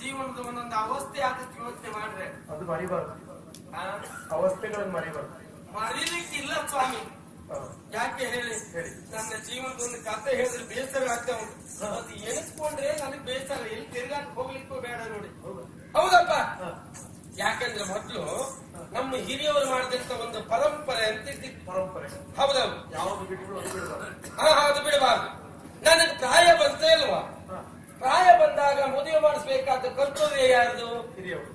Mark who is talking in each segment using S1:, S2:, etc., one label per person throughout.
S1: ಜೀವನದ ಒಂದೊಂದು ಅವಸ್ಥೆ ಆದಷ್ಟು ಯೋಚನೆ ಮಾಡ್ರೆ.
S2: ಅದು ಮರಿಬಾರ್ದು.
S1: ಆ,
S2: ಅವಸ್ಥೆಗಳನ್ನು ಮರಿಬಾರ್ದು.
S1: ಮರೀಲಿಕ್ಕಿಲ್ಲ ಸ್ವಾಮಿ. ಯಾಕೆ ಹೇಳಿ?
S2: ಹೇಳಿ.
S1: ನನ್ನ ಜೀವನದ ಒಂದು ಕಥೆ ಹೇಳಿದ್ರೆ ಬೇಸರ ಆಗ್ತಾ ಉಂಟು. ಅದು ಎಣಿಸ್ಕೊಂಡ್ರೆ ನನಗೆ ಬೇಸರ. ಎಲ್ಲಿ ತಿರ್ಗಾಕ್ ಹೋಗ್ಲಿಕ್ಕೂ ಬೇಡ ನೋಡಿ.
S2: ಹೌದಾ?
S1: ಹೌದಪ್ಪ. ಯಾಕಂದ್ರೆ ಮೊದಲು ನಮ್ಮ ಹಿರಿಯವರು ಮಾಡಿದಂತ ಒಂದು ಪರಂಪರೆ ಅಂತ
S2: ಪರಂಪರೆ.
S1: ಹೌದೌದು.
S2: ಯಾವುದು ಬಿಡಬಾರ್ದು.
S1: ಹಾ ಹಾ, ಅದು ಬಿಡಬಾರ್ದು. ನನಗೆ ಪ್ರಾಯ ಬಂತೇ ಇಲ್ವಾ. ಪ್ರಾಯ ಬಂದಾಗ ಮದುವೆ ಮಾಡಿಸ್ಬೇಕಾದ ಕರ್ತವ್ಯ ಯಾರ್ದು?
S2: ಹಿರಿಯವರು.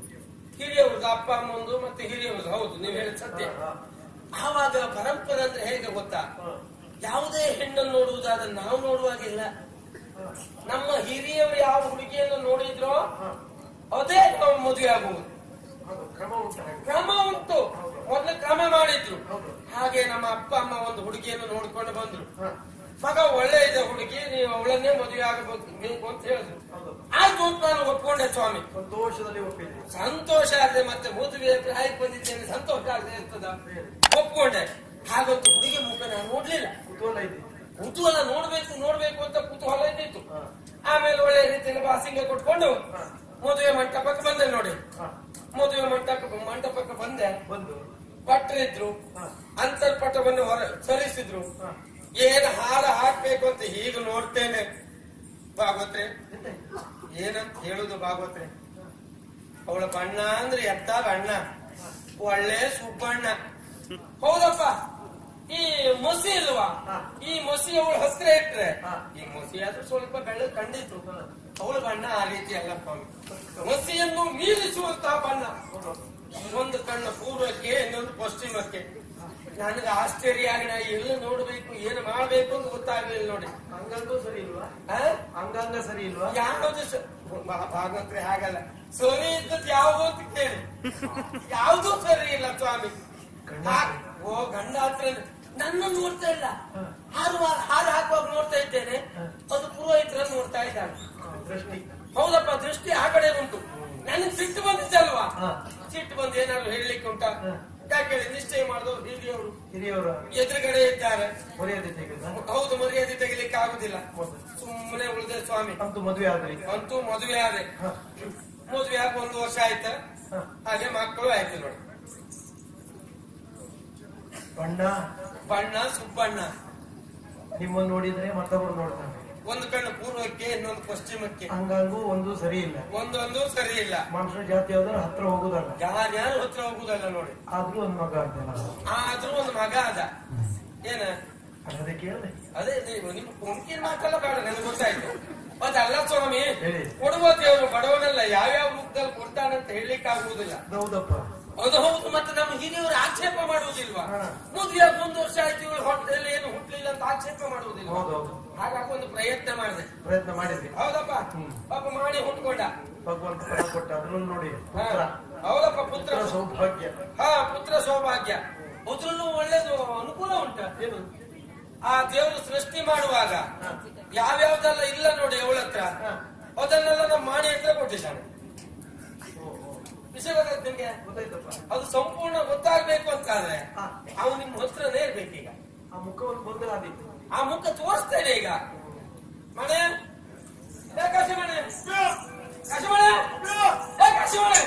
S1: ಹಿರಿಯವ್ರದ್ದು ಅಪ್ಪ ಅಮ್ಮಂದು ಮತ್ತೆ ಹಿರಿಯವ್ರದ್ದು ಹೌದು ನೀವು ಹೇಳಿದ ಸತ್ಯ. ಆವಾಗ ಪರಂಪರೆ ಅಂದ್ರೆ ಹೇಗೆ ಗೊತ್ತಾ? ಯಾವುದೇ ಹೆಣ್ಣನ್ನು ನೋಡುವುದಾದ್ರೆ ನಾವು ನೋಡುವಾಗಿಲ್ಲ ನಮ್ಮ ಹಿರಿಯವರು ಯಾವ ಹುಡುಗಿಯನ್ನು ನೋಡಿದ್ರೋ ಅದೇ ನಾವು ಮದುವೆ ಆಗುವುದು.
S2: ಕ್ರಮ ಉಂಟು
S1: ಮೊದಲು ಕ್ರಮ ಮಾಡಿದ್ರು. ಹಾಗೆ ನಮ್ಮ ಅಪ್ಪ ಅಮ್ಮ ಒಂದು ಹುಡುಗಿಯನ್ನು ನೋಡ್ಕೊಂಡು ಬಂದ್ರು. ಮಗ ಒಳ್ಳೆ ಇದೆ ಹುಡುಗಿ ನೀವು ಅವಳನ್ನೇ ಮದುವೆ ಆಗಬೇಕು ಅಂತ ಹೇಳಿದ್ರು. ಆಯ್ತು ಅಂತ ನಾನು ಒಪ್ಕೊಂಡೆ ಸ್ವಾಮಿ.
S2: ಸಂತೋಷದಲ್ಲಿ ಒಪ್ಪಿದ್ದೆ
S1: ಸಂತೋಷ ಆದ್ರೆ ಮತ್ತೆ ಮದುವೆ ಆಯ್ತು ಬಂದಿದ್ದೇನೆ ಸಂತೋಷ ಆಗದೆ ಇರ್ತದ. ಒಪ್ಕೊಂಡೆ. ಹಾಗಂತ ಹುಡುಗಿ ಮುಖ ನಾನು ನೋಡ್ಲಿಲ್ಲ.
S2: ಕುತೂಹಲ ಇದೆ
S1: ಕುತೂಹಲ ನೋಡ್ಬೇಕು ನೋಡ್ಬೇಕು ಅಂತ ಕುತೂಹಲ ಇದ್ದಿತ್ತು. ಆಮೇಲೆ ಒಳ್ಳೆ ರೀತಿಯಲ್ಲಿ ಬಾಸಿಂಗ ಕೊಟ್ಕೊಂಡು ಮದುವೆ ಮಂಟಪಕ್ಕೆ ಬಂದೆ ನೋಡಿ. ಮದುವೆ ಮಂಟಪ ಮಂಟಪಕ್ಕೆ ಬಂದೆ.
S2: ಬಂದು.
S1: ಭಟ್ರಿದ್ರು
S2: ಹಾ,
S1: ಅಂತರ್ಪಟವನ್ನು ಹೊರ ಸರಿಸಿದ್ರು. ಏನ್ ಹಾರ ಹಾಕ್ಬೇಕು ಅಂತ ಈಗ ನೋಡ್ತೇನೆ ಭಾಗವತ್ರೆ? ಏನಂತ ಹೇಳುದು ಭಾಗವತ್ರೆ? ಅವಳ ಬಣ್ಣ ಅಂದ್ರೆ ಎತ್ತ ಬಣ್ಣ ಒಳ್ಳೆ ಸುಬ್ಬಣ್ಣ. ಹೌದಪ್ಪ. ಈ ಮೊಸಿ ಇಲ್ವಾ. ಈ ಮೊಸಿ ಅವಳು ಹಸ್ರೆ ಇಟ್ರೆ. ಈ ಮಸಿ ಆದ್ರೂ ಸ್ವಲ್ಪ ಬೆಳ್ಳ ಕಂಡಿತ್ತು. ಅವಳ ಬಣ್ಣ ಆ ರೀತಿ ಅಲ್ಲಪ್ಪ ಮೊಸಿಯನ್ನು ಮೀರಿಸುವಂತಹ ಬಣ್ಣ. ಒಂದು ಕಣ್ಣು ಪೂರ್ವಕ್ಕೆ ಇನ್ನೊಂದು ಪಶ್ಚಿಮಕ್ಕೆ. ನನಗೆ ಆಶ್ಚರ್ಯ ನಾ ಎಲ್ಲ ನೋಡ್ಬೇಕು ಏನು ಮಾಡ್ಬೇಕು ಅಂತ ಗೊತ್ತಾಗ್ಲಿಲ್ಲ ನೋಡಿ.
S2: ಹಂಗಂಗೂ ಸರಿ ಇಲ್ವಾ? ಹಂಗಂಗ ಸರಿ ಇಲ್ವಾ?
S1: ಯಾವ್ದು ಭಾಗವತ್ರೆ ಹಾಗಲ್ಲ. ಸರಿ ಇದ್ದದ್ದು ಯಾವ್ದು ಅಂತ ಕೇಳಿ. ಯಾವ್ದು ಸರಿ ಇಲ್ಲ ಸ್ವಾಮಿ. ಓ ಗಂಡ ಹತ್ರ ನನ್ನ ನೋಡ್ತಾ ಇಲ್ಲ. ಹಾರು ಹಾರು ಹಾಕುವಾಗ ನೋಡ್ತಾ ಇದ್ದೇನೆ. ಅದು ಪುರೋಹಿತರ ನೋಡ್ತಾ ಇದ್ದಾನೆ
S2: ದೃಷ್ಟಿ.
S1: ಹೌದಪ್ಪ ದೃಷ್ಟಿ ಆ ಕಡೆ ಉಂಟು. ನನಗೆ ಸಿಟ್ಟು ಬಂದಿದ್ದಲ್ವಾ. ಸಿಟ್ಟು ಬಂದು ಏನಾದ್ರು ಹೇಳಲಿಕ್ಕೆ ಉಂಟಾ? ಯಾಕೆ ನಿಶ್ಚಯ ಮಾಡಿದವರು ಹಿರಿಯವರು.
S2: ಹಿರಿಯವರ.
S1: ಎದುರುಗಡೆ ಇದ್ದಾರೆ.
S2: ಮರ್ಯಾದೆ ತೆಗೆದ
S1: ಹೌದು ಮರ್ಯಾದೆ ತೆಗಿಲಿಕ್ಕೆ ಆಗುದಿಲ್ಲ. ಸುಮ್ಮನೆ ಉಳಿದ ಸ್ವಾಮಿ.
S2: ಅಂತೂ ಮದುವೆ ಆದ್ರಿ.
S1: ಅಂತೂ ಮದುವೆ ಆದ್ರೆ. ಮದುವೆ ಆಗ ಒಂದು ವರ್ಷ ಆಯ್ತ? ಹಾಗೆ ಮಕ್ಕಳು ಆಯ್ತು ನೋಡಿ.
S2: ಬಣ್ಣ.
S1: ಬಣ್ಣ ಸುಬ್ಬಣ್ಣ.
S2: ನಿಮ್ಮನ್ನು ನೋಡಿದ್ರೆ ಮತ್ತೊಬ್ಬರು ನೋಡ್ತಾನೆ
S1: ಒಂದು ಕಣ್ಣು ಪೂರ್ವಕ್ಕೆ ಇನ್ನೊಂದು ಪಶ್ಚಿಮಕ್ಕೆ.
S2: ಹಂಗಾಗೂ ಒಂದು ಸರಿ ಇಲ್ಲ.
S1: ಒಂದೊಂದು ಸರಿ ಇಲ್ಲ.
S2: ಮನುಷ್ಯ ಜಾತಿ ಯಾವ್ದಾದ್ರು ಹತ್ರ ಹೋಗುದಲ್ಲ.
S1: ಯಾರ್ಯಾರು ಹತ್ರ ಹೋಗುದಲ್ಲ ನೋಡಿ.
S2: ಆದ್ರೂ ಒಂದು ಮಗ ಅಂತಲ್ಲ
S1: ಆದ್ರೂ ಒಂದು ಮಗ ಅದ ಏನ?
S2: ಅದೇ ಕೇಳಿದೆ.
S1: ಅದೇ ನೀವು ನಿಮ್ಮ ಕೊಂಕಿನ ಮಾತಲ್ಲ ಬೇಡ ನನಗೆ ಗೊತ್ತಾಯ್ತು. ಅಲ್ಲ ಸ್ವಾಮಿ. ಕೊಡುವ ದೇವರು ಬಡವನಲ್ಲ ಯಾವ್ಯಾವ ರೂಪದಲ್ಲಿ ಕೊಡ್ತಾನಂತ ಹೇಳಲಿಕ್ಕೆ ಆಗುವುದಿಲ್ಲ.
S2: ಹೌದಪ್ಪ.
S1: ಅದು ಹೌದು ಮತ್ತೆ ನಮ್ಮ ಹಿರಿಯವರು ಆಕ್ಷೇಪ ಮಾಡುವುದಿಲ್ವಾ? ಮುದ್ರಿಯ ಒಂದು ವರ್ಷ ಆಯ್ತು ಇವಳು ಹೊಟ್ಟೆಯಲ್ಲಿ ಏನು ಹುಟ್ಟಲಿಲ್ಲ ಅಂತ ಆಕ್ಷೇಪ ಮಾಡುವುದಿಲ್ಲ ಹಾಗಾಗಿ ಒಂದು ಪ್ರಯತ್ನ ಮಾಡಿದೆ.
S2: ಪ್ರಯತ್ನ ಮಾಡಿದ್ವಿ
S1: ಹೌದಪ್ಪ ಪಾಪ ಮಾಡಿ ಹುಟ್ಕೊಂಡ.
S2: ಭಗವಂತ ಕೊಟ್ಟ ಅದನ್ನು ನೋಡಿ.
S1: ಹೌದಪ್ಪ ಪುತ್ರ.
S2: ಸೌಭಾಗ್ಯ.
S1: ಹಾ ಪುತ್ರ ಸೌಭಾಗ್ಯ. ಪುತ್ರನು ಒಳ್ಳೇದು ಅನುಕೂಲ ಉಂಟ
S2: ಏನು?
S1: ಆ ದೇವರು ಸೃಷ್ಟಿ ಮಾಡುವಾಗ ಯಾವ್ಯಾವ್ದೆಲ್ಲ ಇಲ್ಲ ನೋಡಿ
S2: ಅವಳತ್ರ
S1: ಅದನ್ನೆಲ್ಲ ನಮ್ಮ ಮಾಡಿ ಹತ್ರ ಕೊಟ್ಟಿದ್ದಾನೆ ವಿಷಯ ಗೊತ್ತಾಯ್ತು ನಿಮ್ಗೆ ಅದು ಸಂಪೂರ್ಣ ಗೊತ್ತಾಗ್ಬೇಕು ಅಂತ
S2: ಆದ್ರೆ
S1: ಅವು ನಿಮ್ ಹತ್ರನೇ ಇರ್ಬೇಕೀಗ
S2: ಆ ಮುಖವನ್ನು ಗೊಂದಲ
S1: ಆ ಮುಖ ತೋರಿಸ್ತೇನೆ ಈಗ. ಮನೆ ಕಶಮಣೆ. ಕಶಮಣೆ. ಕಶಮಣೆ.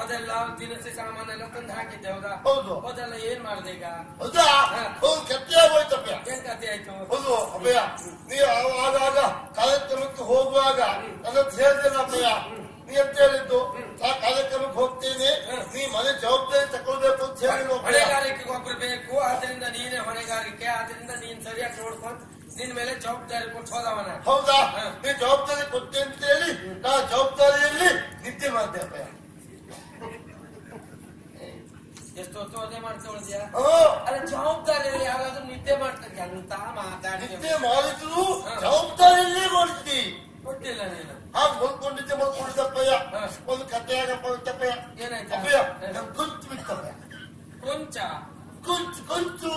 S3: ಅದೆಲ್ಲ
S1: ದಿನಸಿ ಸಾಮಾನೆಲ್ಲ ತಂದು ಹಾಕಿದ್ದೆ ಹೌದಾ?
S3: ಹೌದು.
S1: ಅದೆಲ್ಲ ಏನ್ ಮಾಡ್ದೆ ಈಗ?
S3: ಹೌದಾ? ಹೌದು ಕತ್ತೆ ಆಗೋಯ್ತಪ್ಪ
S1: ಏನ್ ಕತೆ ಆಯ್ತು?
S3: ಹೌದು ಅಪ್ಪಯ್ಯ ನೀವು ಆಗಾಗ ಕಾರ್ಯಕ್ರಮಕ್ಕೆ ಹೋಗುವಾಗ ನನ್ನ ಹೇಳ್ತೇನೆ ಅಪ್ಪಯ್ಯ. ನೀ ಅಂತ ಹೇಳಿದ್ದು ಆ ಕಾರ್ಯಕ್ರಮಕ್ಕೆ ಹೋಗ್ತೀನಿ. ನೀ ಮನೆ ಜವಾಬ್ದಾರಿ ತಕೊಳ್ಬೇಕು ಅಂತ ಹೇಳಿ
S1: ಹೊಣೆಗಾರಿಕೆಗೆ ಒಬ್ರು ಬೇಕು ಆದ್ರಿಂದ ನೀನೇ ಹೊಣೆಗಾರಿಕೆ ಆದ್ರಿಂದ ನೀನ್ ಸರಿಯಾಗಿ ನೋಡ್ಕೊಂಡು ನಿನ್ ಮೇಲೆ ಜವಾಬ್ದಾರಿ ಕೊಟ್ಟು ಚೋದನೆ ಮಾಡ್ತಾವಳಿದ್ಯಾ ಅಲ್ಲ ಜವಾಬ್ದಾರಿಯಲ್ಲಿ ಯಾರಾದ್ರೂ ನಿದ್ದೆ ಮಾಡ್ತಾರೆ ಅಂತ ಮಾತಾಡಿದ್ದೆ
S3: ನಿದ್ದೆ ಮಾಡಿದ್ರು ಜವಾಬ್ದಾರಿಯಲ್ಲೇ ಮಾಡ್ತೀನಿ
S1: ಕೊಟ್ಟಿಲ್ಲ ನೀನು.
S3: ಹಾಗೆ ಮಲ್ಕೊಂಡಿದ್ದೆ ಮಲ್ಕೊಂಡಿದ್ದಪ್ಪಯ್ಯ. ಒಂದು ಕಥೆಯಾಗಪ್ಪ ಇತ್ತಪ್ಪಯ್ಯ
S1: ಏನಾಯ್ತು?
S3: ಅಪ್ಪಯ್ಯ ನಮ್
S1: ಕೊಂಚ
S3: ಕುಂಚು? ಕುಂಚು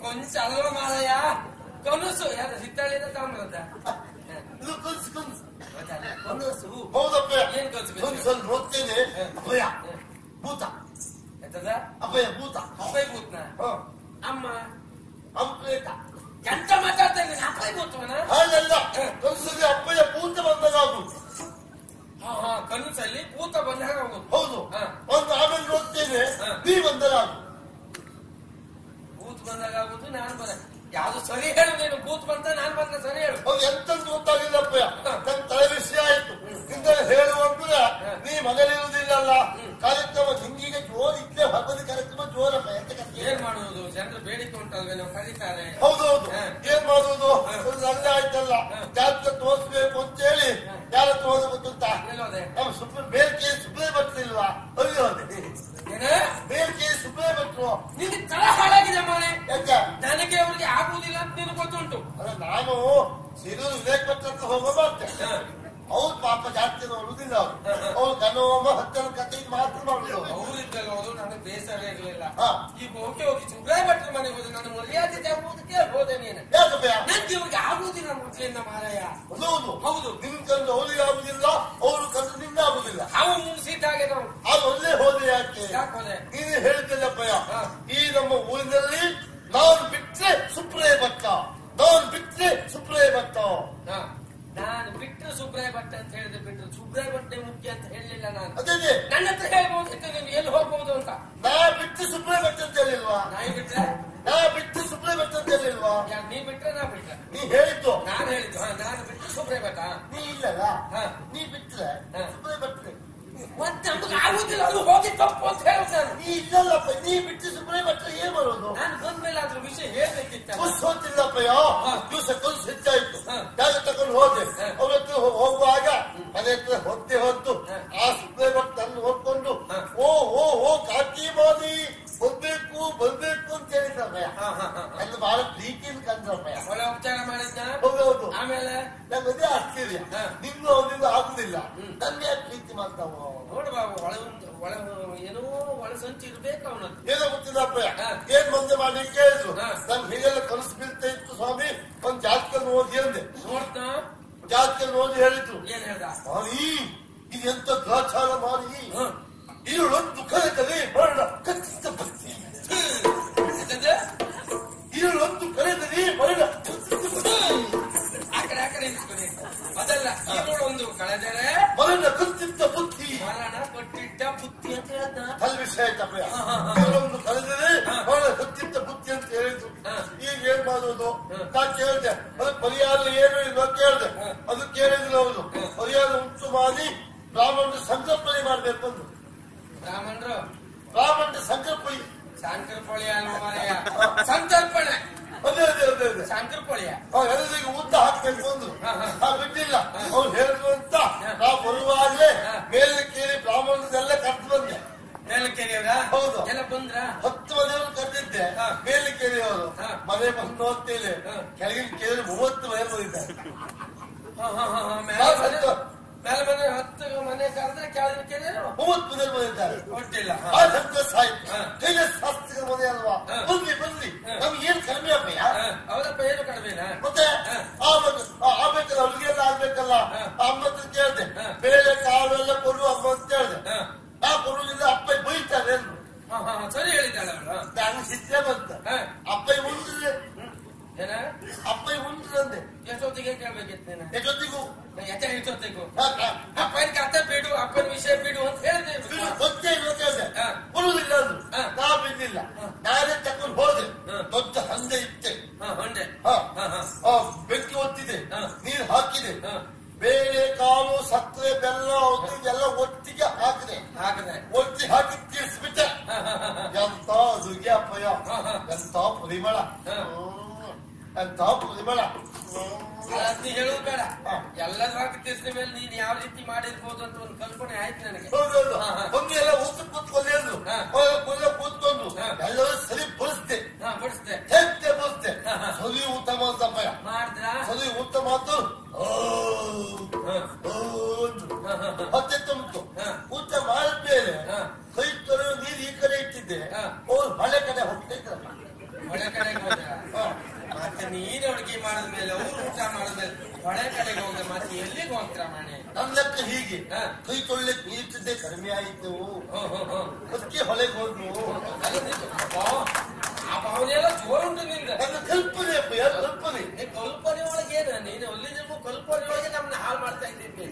S1: ಕೊಂಚ. ಅಲ್ವ ಮಾಲಯ್ಯ ಕನಸು. ಯಾರು ಹಿತ್ತಾಳಿದ ತಗೊಂಡ್ರದ
S3: ಇದು ಕುಂಚು ಕುಂಚು.
S1: ಕನಸು. ಏನ್ ಕನಸು
S3: ಕುಂಚು ಹೋಗ್ತೇನೆ ಭೂತ. Entendeu? Apanha
S1: puta. Apanha
S3: puta.
S1: ಅಮ್ಮ.
S3: ಅಪ್ಲೇಟ
S1: ಎಂತ ಮಾತಾಡ್ತಾ ಇದ್ದೀನಿ ಅಪ್ಲೈ ಗೊತ್ತವನ
S3: ಹಾಗಲ್ಲ. ಕನಸಲ್ಲಿ ಅಪ್ಪಯ್ಯ ಪೂತ ಬಂದಾಗ ಆಗುದು
S1: ಹಾ ಹಾ ಕನಸಲ್ಲಿ ಪೂತ ಬಂದಾಗ ಆಗುದು
S3: ಹೌದು. ಒಂದು ಆಮೇಲೆ
S1: ಓದ್ತೇನೆ
S3: ನೀ
S1: ಬಂದಾಗ ಆಗುದು ಪೂತ್ ನಾನು ಬರ. ಯಾವ್ದು ಸರಿ ಹೇಳು ನೀನು. ಕೂತ್ ಬಂತ ನಾನು ಬಂದ ಸರಿ ಹೇಳು.
S3: ಹೌದು ಎಂತ ಗೊತ್ತಾಗಿಲ್ಲ ಅಪ್ಪಯ್ಯ ತಲೆ ವಿಷಯ ಆಯ್ತು ಹೇಳುವಂತ ನೀ ಮನೇಲಿರುವುದಿಲ್ಲ ಕಾರ್ಯಕ್ರಮ ಹಿಂಗಿ ಭಗವದ್ ಕಾರ್ಯಕ್ರಮ ಜೋರಪ್ಪ ಎಂತ ಕಥೆ
S1: ಏನ್ ಮಾಡುವುದು? ಜನರು ಬೇಡಿಕೆ ಉಂಟಲ್ವೇ? ನಾವು ಕರೀತಾರೆ
S3: ಹೌದೌದು. ಏನ್ ಮಾಡುವುದು?
S1: ನನ್ನ
S3: ಆಯ್ತಲ್ಲ. ಊಟ ಮಾತು? ಮತ್ತೆ ತುಂಬಿತು
S1: ಹಾ.
S3: ಊಟ ಮಾಡಿದ್ಮೇಲೆ. ಕೈ ತೊಳೆಯೋ ನೀರು ಈ ಕಡೆ ಇಟ್ಟಿದ್ದೆ. ಅವ್ರು ಹಳೆ ಕಡೆ ಹೋಗ್ತಿದ್ರಪ್ಪ
S1: ಹೊಳೆ ಕಡೆಗೆ ಹೋದ. ಮತ್ತೆ ನೀನ್ ಅಡುಗೆ ಮಾಡಿದ್ಮೇಲೆ ಅವ್ರು ಊಟ ಮಾಡಿದ್ಮೇಲೆ ಹೊಳೆ ಕಡೆಗೆ ಹೋದ್ರೆ ಮತ್ತೆ ಎಲ್ಲಿಗೆ ಹೋಗ್ತಾರ ಮನೆ?
S3: ನಮ್ ಲೆಕ್ಕ ಹೀಗೆ. ಕೈ ತೊಳ್ಲಿಕ್ಕೆ ನೀರ್ತಿದ್ದೆ ಕಡಿಮೆ ಆಯ್ತು. ಅದಕ್ಕೆ ಹೊಳೆಗೆ ಹೋದ್ನು.
S1: ಆ ಭಾವನೆ ಎಲ್ಲ ಜೋರುಂಟು ನಿಂದ
S3: ನನ್ನ ಕಲ್ಪನೆ ಅಪ್ಪ ಯಾರು ಕಲ್ಪನೆ
S1: ನೀ ಕಲ್ಪನೆ ಒಳಗೆ ಏನು ನೀನು ನಮ್ಮನ್ನ ಹಾಳು ಮಾಡ್ತಾ ಇದ್ದೀನಿ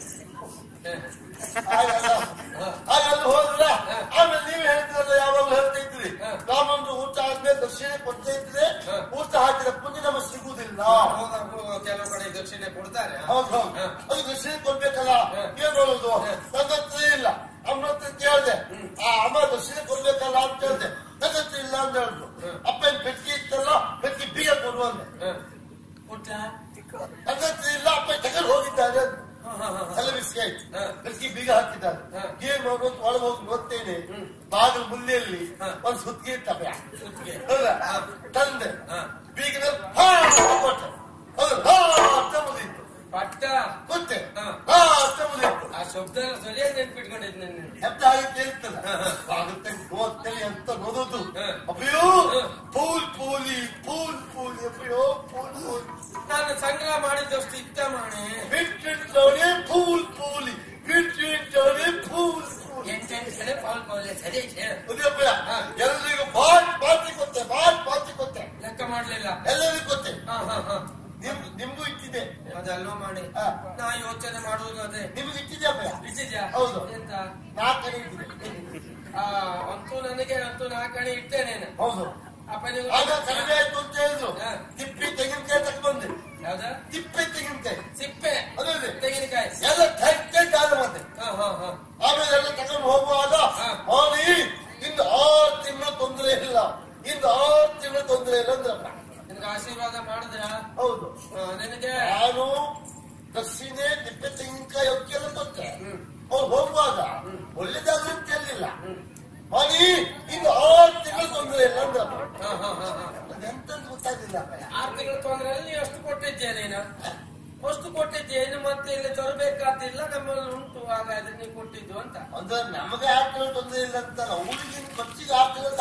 S3: ಹಾಗಲ್ಲ ಹಾಗಲ್ಲ ಹೋದ್ರ? ಆಮೇಲೆ ನೀವು ಹೇಳ್ತಿರಲ್ಲ ಯಾವಾಗಲೂ ಹೇಳ್ತಾ ಇದ್ರಿ ರಾಮಂದ್ರ ಊಟ ಆದ್ಮೇಲೆ ದಕ್ಷಿಣ ಕೊಡ್ತಾ ಇದ್ರೆ ಊಟ ಹಾಕಿದ ಪುಣ್ಯ ನಮಗೆ ಸಿಗುದಿಲ್ಲ
S1: ಕೆಲವು ಕಡೆ ದಕ್ಷಿಣೆ ಕೊಡ್ತಾರೆ.
S3: ಹೌದು ಹೌದು. ಅದು ದಕ್ಷಿಣ ಕೊಡ್ಬೇಕಲ್ಲ. ಏನ್ ನನ್ನ ಇಲ್ಲ. ಅಮ್ಮ ಕೇಳಿದೆ. ಕೇಳ್ದೆ ಆ ಅಮ್ಮ ದಕ್ಷಿಣ ಕೊಡ್ಬೇಕಲ್ಲ ಅಂತ ಕೇಳ್ದೆ. ನನ್ನ ಇಲ್ಲ ಅಂತ ಹೇಳಿದ್ರು. ಅಪ್ಪ ಏನ್ ಪೆಟ್ಟಿ ಇತ್ತಲ್ಲ ಪೆಟ್ಟಿ ಬೀಗ ಕೊಡುವಂದೆ
S1: ಕೊಟ್ಟ
S3: ನನ್ನ ಬಿಸಿ ಆಯ್ತು ಅದಕ್ಕೆ ಬೀಗ ಹಾಕಿದ್ದಾರೆ ಗೇಮ್ ನೋಡುವಂತ ಒಳಗೆ ಹೋಗಿ ನೋಡ್ತೇನೆ
S1: ಹ್ಮ್.
S3: ಬಾಗಿಲು ಮುಂದೆಯಲ್ಲಿ
S1: ಹಾ.
S3: ಒಂದ್ ಸುತ್ತಿಗೆ
S1: ಹಾ.
S3: ತಂದೆ. ಬೀಗದ ಹೌದು ಹಾ ಅರ್ಥ ಮುಗಿತು
S1: ಪಟ್ಟ.
S3: ಗೊತ್ತೆ? ಅಂತ ಮುಗಿತು
S1: ಆ ಶಬ್ದ ಸರಿಯಾಗಿ ನೆನ್ಪಿಟ್ಕೊಂಡಿದ್ ನನ್ನ.
S3: ಶಬ್ದ ಹಾಗೆ ಕೇಳ್ತದ ಆಗುತ್ತೆ ನೋಡ್ತೇನೆ ಅಂತ. ಅಯ್ಯೋ
S1: ಹಾ.
S3: ಪೂಲ್ ಪೂಲಿ ಪೂಲ್ ಪೂಲಿ ಅಯ್ಯೋ ಪೂಲ್ ಪೂಲಿ.
S1: ನಾನು ಸಂಗ್ರಹ ಮಾಡಿದಷ್ಟು ಇಷ್ಟ ಮಾಡಿ
S3: ಬಿಟ್ಟಿಟ್ಟವನೇ ಪೂಲ್ ಪೂಲಿ. ಬಿಟ್ಟಿಟ್ಟವನೇ ಪೂಲ್
S1: ಎಂಟೆಂಟು ಕಡೆ ಪಾಲ್ ಪಾಲ್ ಸರಿ.
S3: ಉದಯಪ್ಪಯ್ಯ ಎಲ್ಲರಿಗೂ ಬಾಟ್ ಪಾತಿ ಗೊತ್ತೆ ಬಾಟ್ ಪಾತಿ ಗೊತ್ತೆ
S1: ಲೆಕ್ಕ ಮಾಡ್ಲಿಲ್ಲ.
S3: ಎಲ್ಲರಿಗೂ ಕೊಟ್ಟೆ
S1: ಹಾ ಹಾ ಹಾ.
S3: ನಿಮ್ಗೂ ಇಟ್ಟಿದೆ
S1: ಅದಲ್ವ ಮಾಡಿ?
S3: ಆ.
S1: ನಾ ಯೋಚನೆ ಮಾಡುವುದು ಅದೇ.
S3: ನಿಮ್ಗೆ ಇಟ್ಟಿದೆ
S1: ಇಟ್ಟಿದ್ಯಾ?
S3: ಹೌದು.
S1: ಎಂತ?
S3: ನಾ ಕಡೆ ಇಟ್ಟಿದೆ
S1: ಆ ಅಂತೂ ನನಗೆ ಅಂತೂ ನಾಲ್ಕಣಿ ಇಟ್ಟೇನೆ
S3: ಹೌದು. ಕಡಿಮೆ ಆಯ್ತು ಅಂತ ಹೇಳಿದ್ರು. ತಿಪ್ಪಿ ತೆಗಿನಕಾಯಿ ತಗೊಂಡ್ ಬಂದೆ.
S1: ಯಾವ್ದ
S3: ತಿಪ್ಪೆ ತೆಂಗಿನಕಾಯಿ.
S1: ಸಿಪ್ಪೆ.
S3: ಅದು
S1: ತೆಗಿನಕಾಯಿ.
S3: ಎಲ್ಲ ತಕ್ಕೆ ಕಾಲ ಮತ್ತೆ
S1: ಹಾ ಹಾ ಹಾ.
S3: ಆಮೇಲೆ ಎಲ್ಲ ತಗೊಂಡು ಹೋಗುವಾಗ
S1: ಹಾ.
S3: ಇಂದು ಆರು ತಿಂಗಳು ತೊಂದರೆ ಇಲ್ಲ. ಇಂದು ಆರು ತಿಂಗಳು ತೊಂದರೆ ಇಲ್ಲ ಅಂದ್ರಪ್ಪ.
S1: ನಿನಗೆ ಆಶೀರ್ವಾದ ಮಾಡಿದ್ರ?
S3: ಹೌದು.
S1: ನಿನಗೆ?
S3: ನಾನು ದಕ್ಷಿಣೆ ದಿಪ್ಪೆ ಅಕ್ಕಿಯೆಲ್ಲ ಕೊಟ್ಟೆ
S1: ಹ್ಮ್.
S3: ಅವ್ರು ಹೋಗುವಾಗ
S1: ಹ್ಮ್.
S3: ಒಳ್ಳೇದಾಗ್ಲಿ ಅಂತ ಹೇಳಿಲ್ಲ. ಮನಿ ಇನ್ನು ಆರು ತಿಂಗಳು ತೊಂದರೆ ಇಲ್ಲ
S1: ಅಂದ್ರೆ
S3: ಅದೆಂತ ಗೊತ್ತಾಗಿಲ್ಲ
S1: ಆರು ತಿಂಗಳು ತೊಂದ್ರೆಯಲ್ಲಿ ನೀ ಅಷ್ಟು ಕೊಟ್ಟಿದ್ದೇನೆ ನೀನು? ಅಷ್ಟು ಕೊಟ್ಟಿದ್ದೆ ಏನು ಮತ್ತೆ ಇಲ್ಲಿ ತರಬೇಕಾದಿಲ್ಲ ನಮ್ಮಲ್ಲಿ ಉಂಟು ಹಾಗಾದ್ರೆ ನೀವು ಕೊಟ್ಟಿದ್ದು ಅಂತ.
S3: ಅಂದ್ರೆ ನಮಗೆ ಯಾಕೆ ತಿಂಗಳು ತೊಂದರೆ ಇಲ್ಲ ಅಂತ ಅವ್ರಿಗೆ ಖರ್ಚಿಗೆ ಆಗ್ತಿರೋ ಅಂತ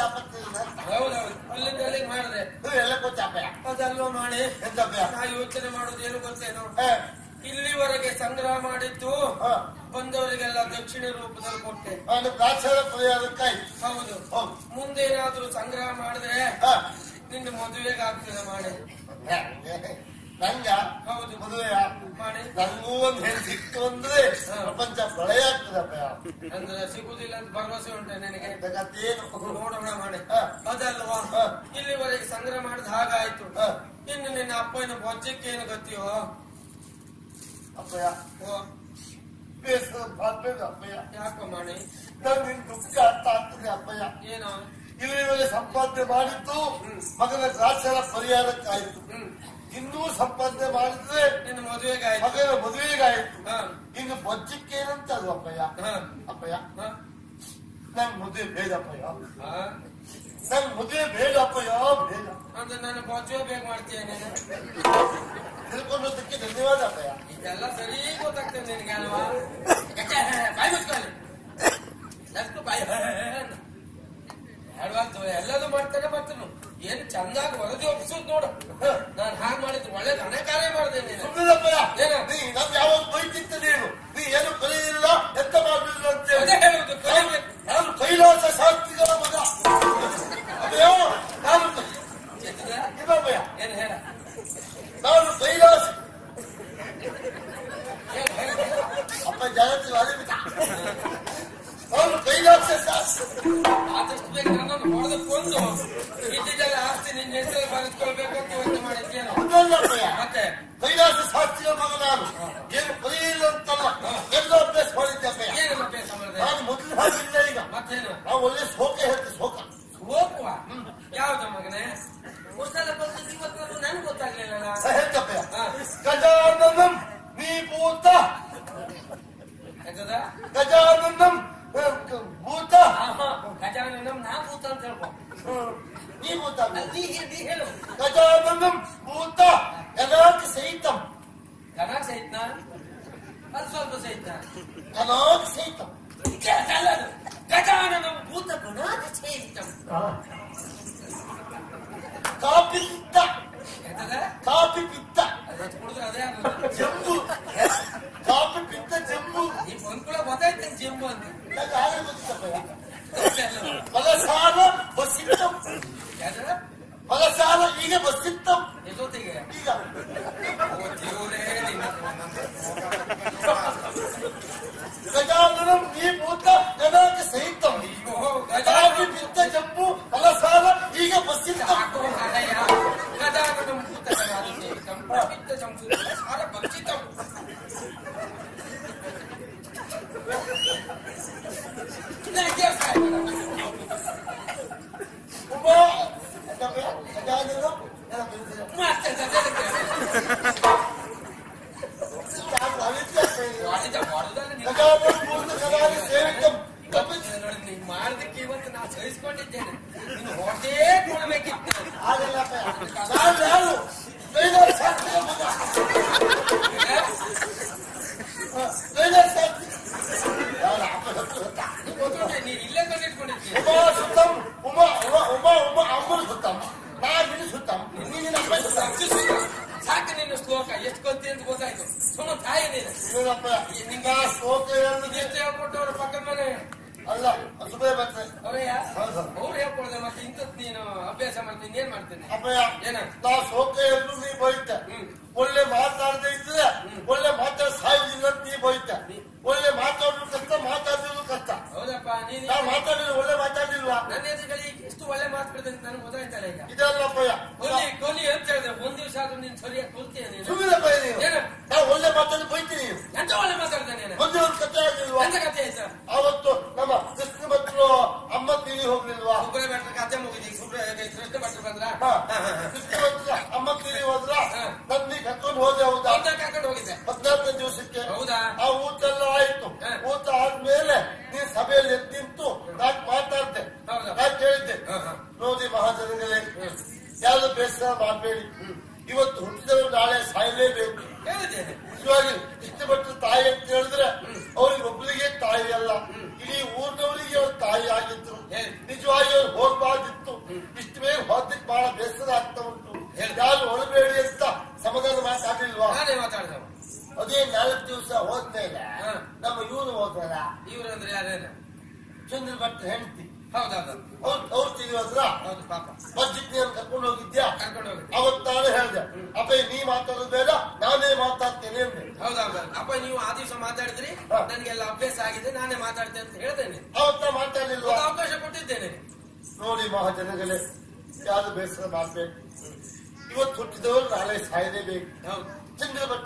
S1: ಹೌದೌದು. ಅಲ್ಲಿಂದ ಅಲ್ಲಿಗೆ ಮಾಡಿದೆ?
S3: ಎಲ್ಲ ಗೊತ್ತಾಪ
S1: ಅದಲ್ವ ಮಾಡಿ. ನಾ ಯೋಚನೆ ಮಾಡೋದು ಏನು ಗೊತ್ತೇನು? ಇಲ್ಲಿವರೆಗೆ ಸಂಗ್ರಹ ಮಾಡಿದ್ದು
S3: ಹಾ.
S1: ಬಂದವರಿಗೆಲ್ಲ ದಕ್ಷಿಣ ರೂಪದಲ್ಲಿ ಕೊಟ್ಟೆ. ಹೌದು. ಮುಂದೇನಾದ್ರೂ ಸಂಗ್ರಹ ಮಾಡಿದ್ರೆ. ನಿನ್ನ ಮದುವೆಗೆ ಆಗ್ತದೆ ಮಾಡಿ.
S3: ನಂಗ
S1: ಹೌದು
S3: ಮದುವೆ
S1: ಮಾಡಿ.
S3: ನಂಗೂ ಒಂದ್ ಹೆಣ್ಣು ಸಿಕ್ತು ಅಂದ್ರೆ ಪ್ರಪಂಚ ಪ್ರಳಯ ಆಗ್ತದಪ್ಪ
S1: ಅಂದ್ರೆ ಸಿಗುದಿಲ್ಲ ಅಂತ ಭರವಸೆ ಉಂಟೆ ನನಗೆ? ನೋಡೋಣ ಮಾಡಿ. ಅದಲ್ವಾ? ಇಲ್ಲಿವರೆಗೆ ಸಂಗ್ರಹ ಮಾಡಿದ ಹಾಗಾಯ್ತು. ಇನ್ನು ನಿನ್ನ ಅಪ್ಪನ ಬೊಜ್ಜಕ್ಕೆ ಏನು ಗತಿಯೋ
S3: ಅಪ್ಪಯ್ಯ ಬೇಸರ ಅಪ್ಪಯ್ಯ.
S1: ಯಾಕ ಮಾಡಿ
S3: ನಂಗೆ ನಿನ್ ದುಃಖ ಅರ್ಥ ಆಗ್ತದೆ ಅಪ್ಪಯ್ಯ.
S1: ಏನೋ?
S3: ಇಲ್ಲಿವರೆಗೆ ಸಂಪಾದನೆ
S1: ಮಾಡಿತ್ತು.
S3: ಮಗನ ದ್ರಾಕ್ಷರ ಪರಿಹಾರಕ್ಕಾಯ್ತು.
S1: ಹ್ಮ್.
S3: ಇನ್ನೂ ಸಂಪಾದನೆ ಮಾಡಿದ್ರೆ
S1: ನಿನ್ನ ಮದುವೆಗೆ ಆಯ್ತು
S3: ಮಗನ ಮದುವೆಗಾಯ್ತು
S1: ಹಾ
S3: ಇನ್ನು ಬೊಜ್ಜಕ್ಕೆ ಏನಂತ ಅದು ಅಪ್ಪಯ್ಯ ಅಪ್ಪಯ್ಯ ನನ್ ಮದುವೆ ಬೇಡ ಅಪ್ಪಯ್ಯ ನನ್ ಮದುವೆ ಬೇಡ ಅಪ್ಪಯ್ಯ ಬೇಡ
S1: ಅಂದ್ರೆ ನಾನು ಬೊಜ್ಜೆ ಬೇಗ ಮಾಡ್ತೇನೆ
S3: ತಿಳ್ಕೊಂಡೋದಕ್ಕೆ ಧನ್ಯವಾದ ಅಪ್ಪಯ್ಯ
S1: ಇದೆಲ್ಲ ಸರಿ ಗೊತ್ತಾಗ್ತದೆ ನಿನಗೆ ಅಲ್ವಾ ಬಾಯ್ ಮುಚ್ಕೊಳ್ಳಿ ಬಾಯಿ ಹೇಳುವಂತ ಎಲ್ಲದೂ ಮಾಡ್ತಾನೆ ಬರ್ತೀನಿ ಏನ್ ಚಂದಾಗಿ ವರದಿ ನೋಡು. ನಾನು ಹಾಗೆ ಮಾಡಿದ್ರೆ ಒಳ್ಳೆ ಹಣ ಕಾರ್ಯ ಮಾಡಿದೆ ನೀನು.
S3: ನಮ್ ಯಾವಾಗ ಬೈತಿತ್ತು ನೀನು? ನೀ ಏನು ಕಲಿಯಿಲ್ಲ ಎಂತ ಮಾಡಲಿಲ್ಲ ಅಂತ
S1: ಹೇಳುದು
S3: ಕೈಲಾಸ ಶಾಸ್ತ್ರಿಗಳ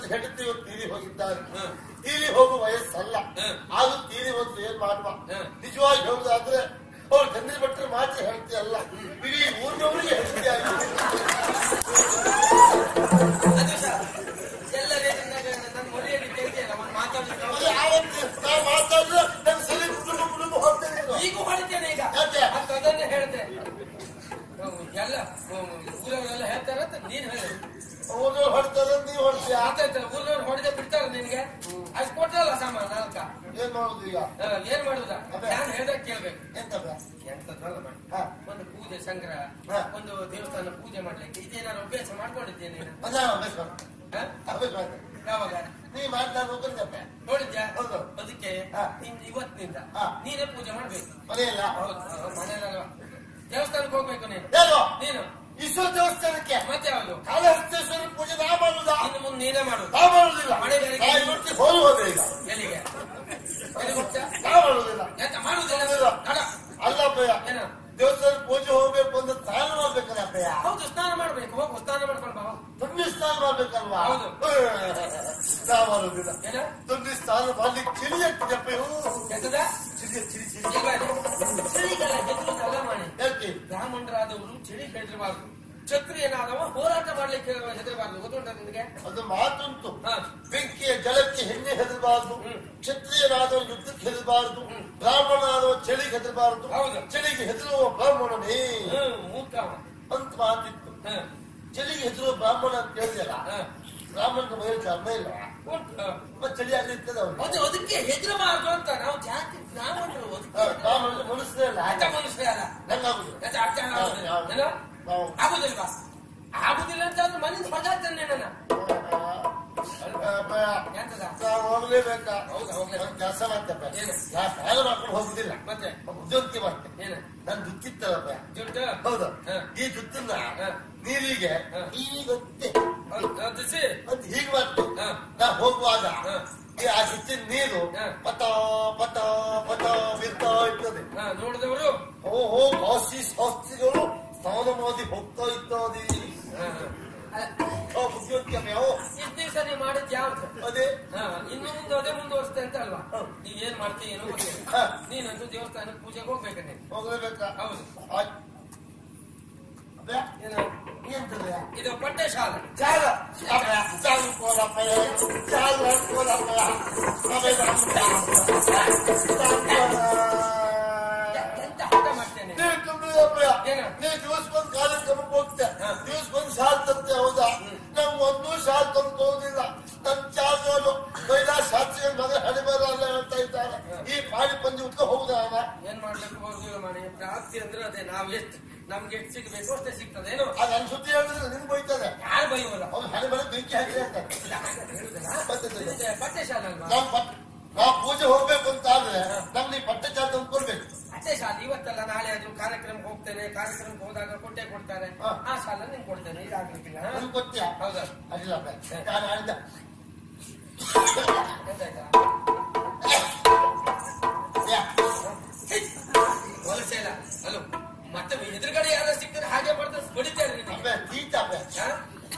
S3: ಹೆಂಡತಿಯು ತೀರಿ ಹೋಗಿದ್ದಾರೆ ತೀರಿ ಹೋಗುವ ವಯಸ್ಸಲ್ಲ. ಆದ್ರೂ ತೀರಿ ಹೋದ್ರೆ ಏನ್ ಮಾಡುವ? ನಿಜವಾಗಿ ಹೇಳುದಾದ್ರೆ ಅವ್ರು ಚಂದ್ರ ಭಟ್ರು ಮಾತ್ರ ಹೆಂಡತಿ ಅಲ್ಲ. ಇಡೀ ಊರಿನವರಿಗೆ ಹೆಂಡತಿ ಆಗಿ
S1: ಈಗ. ಹೊಡಿತೇನೆ ಈಗ. ಅದನ್ನೇ ಹೇಳ್ತೆ ಎಲ್ಲ
S3: ಹೊಡ್ತಾರೆ ನೀವು ಹೊಡ್ತೀಯ
S1: ಆತೈತೆ ಊರ್ನವ್ರು ಹೊಡೆದೆ ಬಿಡ್ತಾರ ನಿನ್ಗೆ ಅಷ್ಟು ಕೊಟ್ಟಲ್ಲ ಸಾಮಾನ್ ನಾಲ್ಕ.
S3: ಏನ್ ಮಾಡುದು ಈಗ?
S1: ಏನ್ ಮಾಡುದ? ನಾನು ಹೇಳ್ದಾಗ ಕೇಳ್ಬೇಕು.
S3: ಎಂತದ?
S1: ಎಂತದಲ್ಲ ಮಾಡಿ. ಒಂದು ಪೂಜೆ ಸಂಗ್ರಹ ಒಂದು ದೇವಸ್ಥಾನ ಪೂಜೆ ಮಾಡ್ಲಿಕ್ಕೆ. ಇದೇನಾದ್ರು ಅಭ್ಯಾಸ ಮಾಡ್ಕೊಂಡಿದ್ದೇನೆ ಯಾವಾಗ?
S3: ನೀ ಮಾಡ್ತಾರ
S1: ನೋಡಿದ್ಯಾ? ಅದಕ್ಕೆ ಇವತ್ತಿನಿಂದ ನೀನೇ ಪೂಜೆ ಮಾಡ್ಬೇಕು.
S3: ಮನೆಯಲ್ಲ?
S1: ದೇವಸ್ಥಾನಕ್ಕೆ ಹೋಗ್ಬೇಕು ನೀನು. ನೀನು.
S3: ಇಸ್ರೋ ದೇವಸ್ಥಾನಕ್ಕೆ
S1: ಮತ್ತೆ ಯಾವುದು?
S3: ಕಾಲಹಸ್ತೇಶ್ವರ ಪೂಜೆ ನಾ ಮಾಡುದ.
S1: ಇನ್ನು ಮುಂದೆ ನೀನೇ ಮಾಡು
S3: ನಾ ಮಾಡುದಿಲ್ಲ
S1: ಮಳೆ ಬೇರೆ
S3: ಇಲ್ಲ ಇವತ್ತು ಹೋಗಿ ಹೋದೆ ಈಗ
S1: ಎಲ್ಲಿಗೆ
S3: ನಾ ಮಾಡುದಿಲ್ಲ
S1: ಮಾಡುದಿಲ್ಲ
S3: ಅಲ್ಲ ಅಪ್ಪಯ್ಯ ದೇವಸ್ಥಾನಕ್ಕೆ ಪೂಜೆ ಹೋಗ್ಬೇಕು ಅಂದ್ರೆ ಸ್ನಾನ ಮಾಡ್ಬೇಕಾಗತ್ತೆ
S1: ಹೌದು ಸ್ನಾನ ಮಾಡ್ಬೇಕು ಹೋಗು ಸ್ನಾನ ಮಾಡ್ಕೊಂಡು ಬಾವ
S3: ತುಂಡಿ ಸ್ನಾನ ಮಾಡ್ಬೇಕಲ್ವಾ
S1: ಹೌದು
S3: ಸ್ನಾನ ಮಾಡೋದಿಲ್ಲ ತುಂಡಿ ಸ್ನಾನ ಮಾಡಿ ಚಳಿ ಆಗ್ತದಪ್ಪ
S1: ಇವು
S3: ಚಳಿ ಚಳಿ ಚಳಿ
S1: ಚಳಿಗೆಲ್ಲ ಜನರು ಸಲ ಮಾಡಿ
S3: ಯಾಕೆ
S1: ಬ್ರಾಹ್ಮಣರಾದವರು ಚಳಿ ಹೇಳಿರಬಾರ್ದು ಛತ್ರಿ ಏನಾದವ ಹೋರಾಟ ಮಾಡ್ಲಿಕ್ಕೆ ಹೆದರಬಾರ್ದು ಗೊತ್ತುಂಟ ನಿನಗೆ
S3: ಅದು ಮಾತುಂಟು ಬೆಂಕಿಯ ಜಲಕ್ಕೆ ಹೆಣ್ಣೆ ಹೆದರಬಾರ್ದು
S1: ಛತ್ರಿ
S3: ಏನಾದವ ಯುದ್ಧಕ್ಕೆ ಹೆದರಬಾರ್ದು ಬ್ರಾಹ್ಮಣನಾದವ ಚಳಿಗೆ ಹೆದರಬಾರದು. ಚಳಿಗೆ ಹೆದರುವ ಬ್ರಾಹ್ಮಣನೇ. ಅಂತ ಮಾತಿತ್ತು. ಚಳಿಗೆ ಹೆದರುವ ಬ್ರಾಹ್ಮಣ ಅಂತ ಹೇಳಿದಲ್ಲ ಬ್ರಾಹ್ಮಣನ ಮೇಲೆ ಚರ್ಮ ಇಲ್ಲ. ಚಳಿ ಆಗಿರ್ತದೆ
S1: ಅದಕ್ಕೆ ಹೆದರಬಾರದು ಅಂತ ನಾವು ಜಾತಿ ಬ್ರಾಹ್ಮಣರು
S3: ಮನುಷ್ಯ ಮನುಷ್ಯರೇ
S1: ಅಲ್ಲ. ಮನುಷ್ಯ
S3: ಮನುಷ್ಯರೇ
S1: ಅಲ್ಲ. ನಂಗಾಗುದಿಲ್ಲ. ಆಗುದಿಲ್ಲ ಆಗುದಿಲ್ಲ ಅಂತ ಅಂದ್ರೆ ಮನೆಯಿಂದ ಮಜಾ
S3: ನಾವು ಹೋಗ್ಲೇಬೇಕಾ? ಕೆಲಸ ಮಾಡ್ತಪ್ಪ? ನಾ ಫ್ಯಾನ್ ಮಾಡ್ಕೊಂಡು ಹೋಗುದಿಲ್ಲ.
S1: ಮತ್ತೆ?
S3: ಉದ್ಯೋಗಕ್ಕೆ
S1: ಏನು?
S3: ನನ್ ದುತ್ತಿತ್ತಲ್ಲಪ್ಪ
S1: ದುಡ್ಡು?
S3: ಹೌದು. ಈ ದುತ್ತನ್ನ
S1: ಹ.
S3: ನೀರಿಗೆ
S1: ಹ.
S3: ಈಗ ಒತ್ತೆ
S1: ಅದು- ಅದು ಸಿ.
S3: ಅಂತ ಹೀಗೆ ಮಾಡ್ತೆ. ನಾ ಹೋಗುವಾಗ ಆ ದುತ್ತಿನ ನೀರು. ಪತ ಪತ ಪತ ಬೀರ್ತಾ ಇರ್ತದೆ.
S1: ನೋಡಿದವರು?
S3: ಓ ಹೋ ಕಾಶಿ ಶಾಸ್ತ್ರಿಗಳು ಸ್ನಾನ ಮಾಡಿ ಹೋಗ್ತಾ ಇದ್ದಾರೆ
S1: ದಿವ್ಸ ನೀವು ಮಾಡಿದ್ ಯಾವ್ದು?
S3: ಅದೇ.
S1: ಹಾ, ಇನ್ನು ಮುಂದೆ ಅದೇ ಮುಂದುವರಿಸ್ತೇ ಅಂತ ಅಲ್ವಾ? ನೀವ್ ಏನ್ ಮಾಡ್ತೀಯ ಏನೋ ಗೊತ್ತಿಲ್ಲ. ನೀನಂತೂ ದೇವಸ್ಥಾನಕ್ಕೆ ಪೂಜೆಗೆ ಹೋಗ್ಬೇಕು ನೀನು.
S3: ಹೋಗ್ಲೇಬೇಕಾ?
S1: ಹೌದು? ಇದು ಪಟ್ಟೆ ಶಾಲ
S3: ಜಾಗ ಕೋಲಪ್ಪ, ಚಾಲು ಕೋಲಪ್ಪ. ಕೋಲ.
S1: ಏನು?
S3: ನೀವು ದಿವಸಕ್ಕೊಂದು ಕಾರ್ಯಕ್ರಮಕ್ಕೆ ಹೋಗ್ತೆ
S1: ಹ.
S3: ದಿವಸಕ್ಕೊಂದು ಶಾಲ್ ತರ್ತೆ ಹೌದಾ? ನಮ್ಗೆ ಒಂದು ಶಾಲ್ ತಂದು ಹೋಗುದಿಲ್ಲ ನಮ್ ಚಾರ್ಜೋನು ಕೈಲಾಸ ಶಾಸ್ತ್ರಿಗಳ ಮಗ ಹಣಿಬಾರ ಅಲ್ಲ ಹೇಳ್ತಾ ಇದ್ದಾರೆ ಈ ಪಾಡಿ ಉಟ್ಕೊ ಹೋಗುದ
S1: ಏನ್ ಮಾಡ್ಬೇಕು ಹೋಗಿಲ್ಲ ಮಾಡಿ ಪ್ರಾಪ್ತಿ ಅಂದ್ರೆ ಅದೇ ನಾವ್ ಎಷ್ಟು ನಮ್ಗೆ ಎಷ್ಟು ಸಿಗ್ಬೇಕು ಅಷ್ಟೇ ಸಿಗ್ತದೇನೋ
S3: ಅದು ನನ್ ಸುದ್ದಿ ಹೇಳಿದ್ರೆ ನಿನ್ ಬೈತದೆ
S1: ಯಾರು ಬೈಯೋಲ್ಲ
S3: ಅವ್ನು ಹಳೆ ಬೆಂಕಿ ಹಾಕಿ. ಇದು
S1: ಪಟ್ಟೆ ಶಾಲೆ
S3: ನಾವು ಪೂಜೆ ಹೋಗ್ಬೇಕು ಅಂತ ಆದ್ರೆ ನಮ್ಗೆ ಈ ಪಟ್ಟೆ ಚಾರ್ಜ್ ತಂದ್ಕೊಡ್ಬೇಕು.
S1: ಅದೇ ಶಾಲೆ. ಇವತ್ತಲ್ಲ ನಾಳೆ ಆದ್ರೂ ಕಾರ್ಯಕ್ರಮಕ್ಕೆ ಹೋಗ್ತೇನೆ ಕಾರ್ಯಕ್ರಮಕ್ಕೆ ಹೋದಾಗ ಕೊಟ್ಟೆ ಕೊಡ್ತಾರೆ. ಆ ಶಾಲೆ ನಿಂಗೆ ಕೊಡ್ತೇನೆ. ಇದಾಗ್ಲಿಕ್ಕಿಲ್ಲ.
S3: ಗೊತ್ತಿಲ್ಲ
S1: ಹೌದಾ?
S3: ಅದಿಲ್ಲ ನಾನು ಆಡಿದ.
S1: ವಲಸೆ ಇಲ್ಲ ಅಲ್ಲೋ. ಮತ್ತೆ ಎದುರುಗಡೆ ಯಾರು ಸಿಕ್ಕಿದ್ರೆ ಹಾಗೆ ಮಾಡ್ತಾರೆ ಹೊಡಿತಾರೆ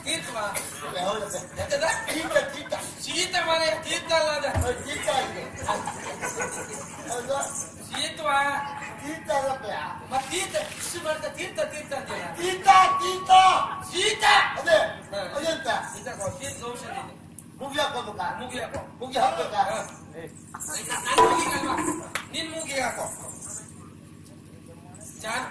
S1: ನಿನಗೆ.
S3: ಅಬ್ಬೆ ತೀಟ ಅಬ್ಬೆ
S1: ಹಾ? ತೀರ್ಥವಾ
S3: ಅಬ್ಬೆ, ಹೌದಬ್ಬೆ
S1: ಎಂತದ
S3: ತೀಟ ತೀಟ
S1: ಶೀತ ಮನೆ ತೀರ್ಥ ಅಲ್ಲ ಅದ
S3: ಅದು ತೀಟ ಆಗಿದೆ ಹೌದಾ
S1: ಶೀತವಾ
S3: ತೀಟ ಅದಬ್ಬೆ
S1: ಮತ್ ತೀರ್ಥ ಕೃಷಿ ಮಾಡ್ತಾ ತೀರ್ಥ ತೀರ್ಥ ಅಂತೀಯ
S3: ತೀಟ ತೀಟ
S1: ಶೀತ
S3: ಅದೇ ಅದೆಂತ
S1: ಶೀತ ಕೋ- ತೀರ್ಥ ಔಷಧಿ ಇದೆ
S3: ಮುಗಿ ಹಾಕೋಬೇಕಾ
S1: ಮುಗಿ ಹಾಕೋ
S3: ಮುಗಿ ಹಾಕ್ಬೇಕಾ
S1: ಹಾ. ನನ್ ಮೂಗಿಗೆ ಅಲ್ವಾ ನಿನ್ ಮೂಗಿಗೆ ಹಾಕೋ ಚಾನ್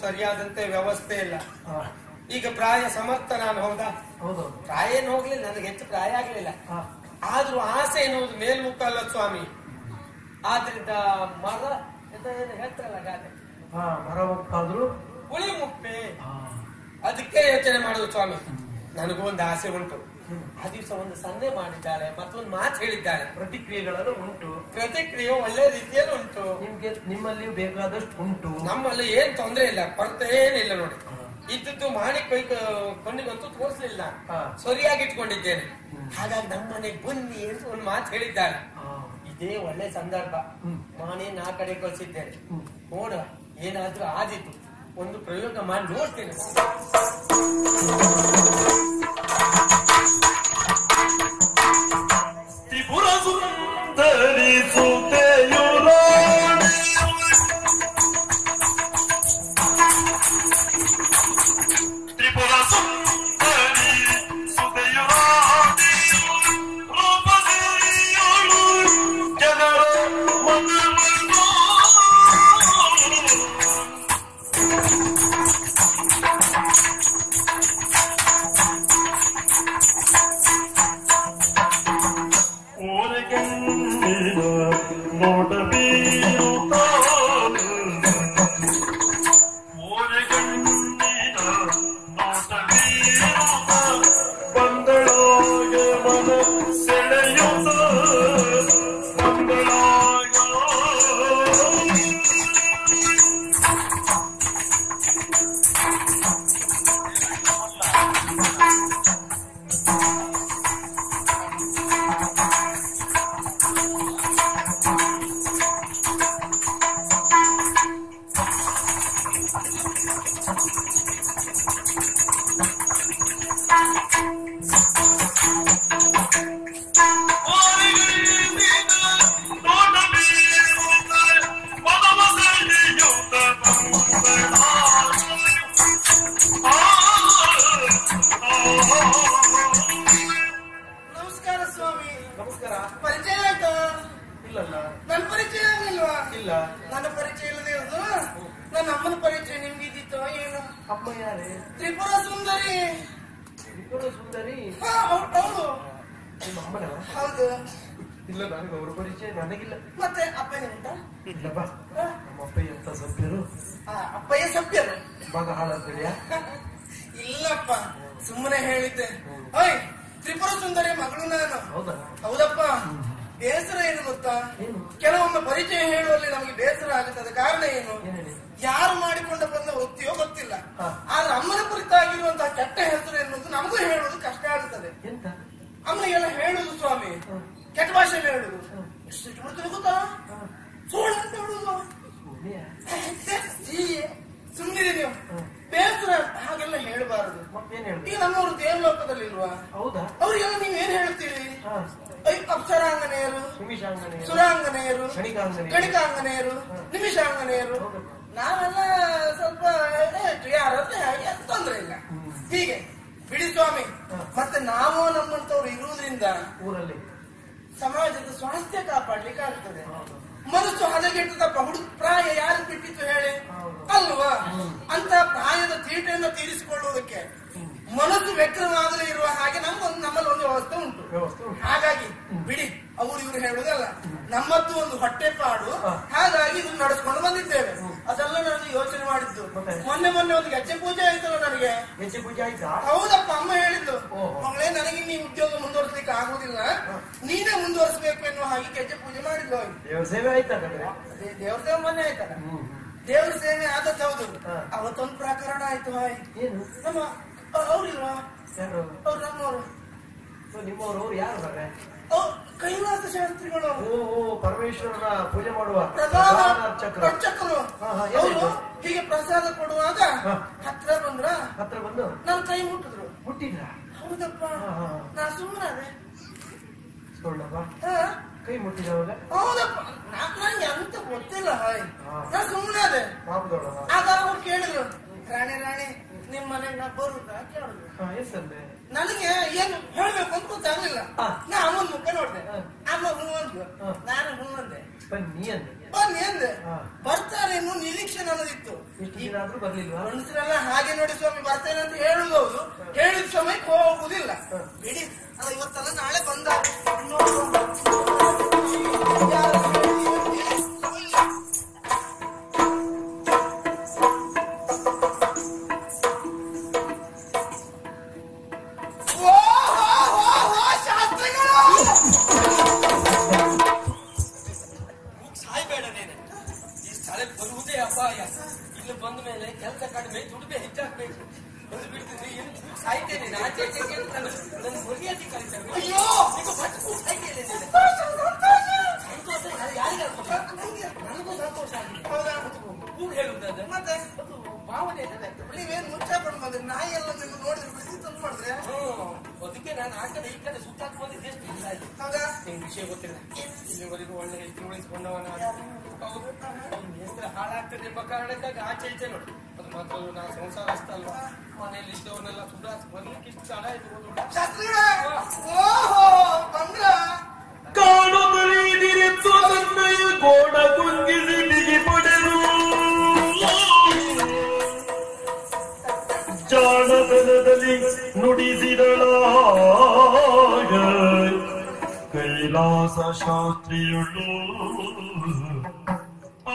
S1: ಸರಿಯಾದಂತೆ ವ್ಯವಸ್ಥೆ ಆ ದಿವಸ ಒಂದು ಸನ್ನೆ ಮಾಡಿದ್ದಾರೆ ಮತ್ತೊಂದು ಮಾತು ಹೇಳಿದ್ದಾರೆ.
S2: ಪ್ರತಿಕ್ರಿಯೆಗಳನ್ನು ಉಂಟು.
S1: ಪ್ರತಿಕ್ರಿಯೆ ಒಳ್ಳೆ ರೀತಿಯಲ್ಲಿ ಉಂಟು.
S2: ನಿಮ್ಗೆ ನಿಮ್ಮಲ್ಲಿಯೂ ಬೇಕಾದಷ್ಟು ಉಂಟು.
S1: ನಮ್ಮಲ್ಲಿ ಏನ್ ತೊಂದರೆ ಇಲ್ಲ ಕೊರತೆ ಏನಿಲ್ಲ ನೋಡಿ. ಇದ್ದದ್ದು ಮಾಡಿ ಕೈ ಕಣ್ಣಿಗಂತೂ ತೋರಿಸ್ಲಿಲ್ಲ. ಸರಿಯಾಗಿ ಇಟ್ಕೊಂಡಿದ್ದೇನೆ. ಹಾಗಾಗಿ ನಮ್ಮನೆ ಬನ್ನಿ ಅಂತ ಒಂದು ಮಾತು
S2: ಹೇಳಿದ್ದಾರೆ.
S1: ಇದೇ ಒಳ್ಳೆ ಸಂದರ್ಭ. ನಾನೇ ನಾ ಕಡೆ ಕಳಿಸಿದ್ದೇನೆ. ನೋಡ ಏನಾದ್ರೂ ಆದಿತ್ತು ಒಂದು ಪ್ರಯೋಗ ಮಾಡಿ ನೋಡ್ತೇನೆ.
S4: ತ್ರಿಪುರ ಸುಂದರಿ
S1: ಸುತೆಯುರ ಬರುವುದೇ ಅಪಾಯ ಇಲ್ಲಿ ಬಂದ ಮೇಲೆ ಕೆಲಸ ಕಡಿಮೆ ದುಡಿಮೆ ಹೆಚ್ಚಾಗಬೇಕು ಬಂದು ಬಿಡ್ತೀನಿ ನನ್ನ ಯಾರಿಗೆ ಸಂತೋಷ
S4: ಮತ್ತೆ?
S1: ಭಾವನೆ
S4: ಮುಂಚೆ ನಾಯಿ ಎಲ್ಲ ನೀವು ನೋಡಿದ್ರೆ ಬಿಸಿ ತಂದು ಮಾಡಿದ್ರೆ?
S1: ಅದಕ್ಕೆ ನಾನು ಆ ಕಡೆ ಈ ಕಡೆ ಸುತ್ತಾಕ್
S4: ಹೌದಾ?
S1: ನಿಮ್ ವಿಷಯ ಗೊತ್ತಿಲ್ಲ. ಇಲ್ಲಿವರೆಗೂ ಒಳ್ಳೆ ಹೆಲ್ತ್ ಉಳಿಸಿಕೊಂಡವನ ಹೆಸರು ಹಾಳಾಗ್ತದೆ ಎಂಬ ಕಾರಣಕ್ಕಾಗಿ ಆಚೆ ಈಚೆ ನೋಡಿ ಅದು ಮಾತ್ರ ನಾ ಸಂಸಾರ ಅಷ್ಟಲ್ವಾ ಮನೆಯಲ್ಲಿ ಇಷ್ಟವನ್ನೆಲ್ಲ ಸುಧಾರಿಸಿ ಬರ್ಲಿಕ್ಕೆ ಇಷ್ಟು
S4: ತಡ ಆಯ್ತು
S5: ಕಾಣುತ್ತಲಿದಿರೆತ್ತು ನನ್ನಯ ಗೋಡ ಕುಂದಿಸಿ ನುಡಿಸಿದಳ ಕೈಲಾಸ
S4: ಶಾಸ್ತ್ರಿಯುಳ್ಳು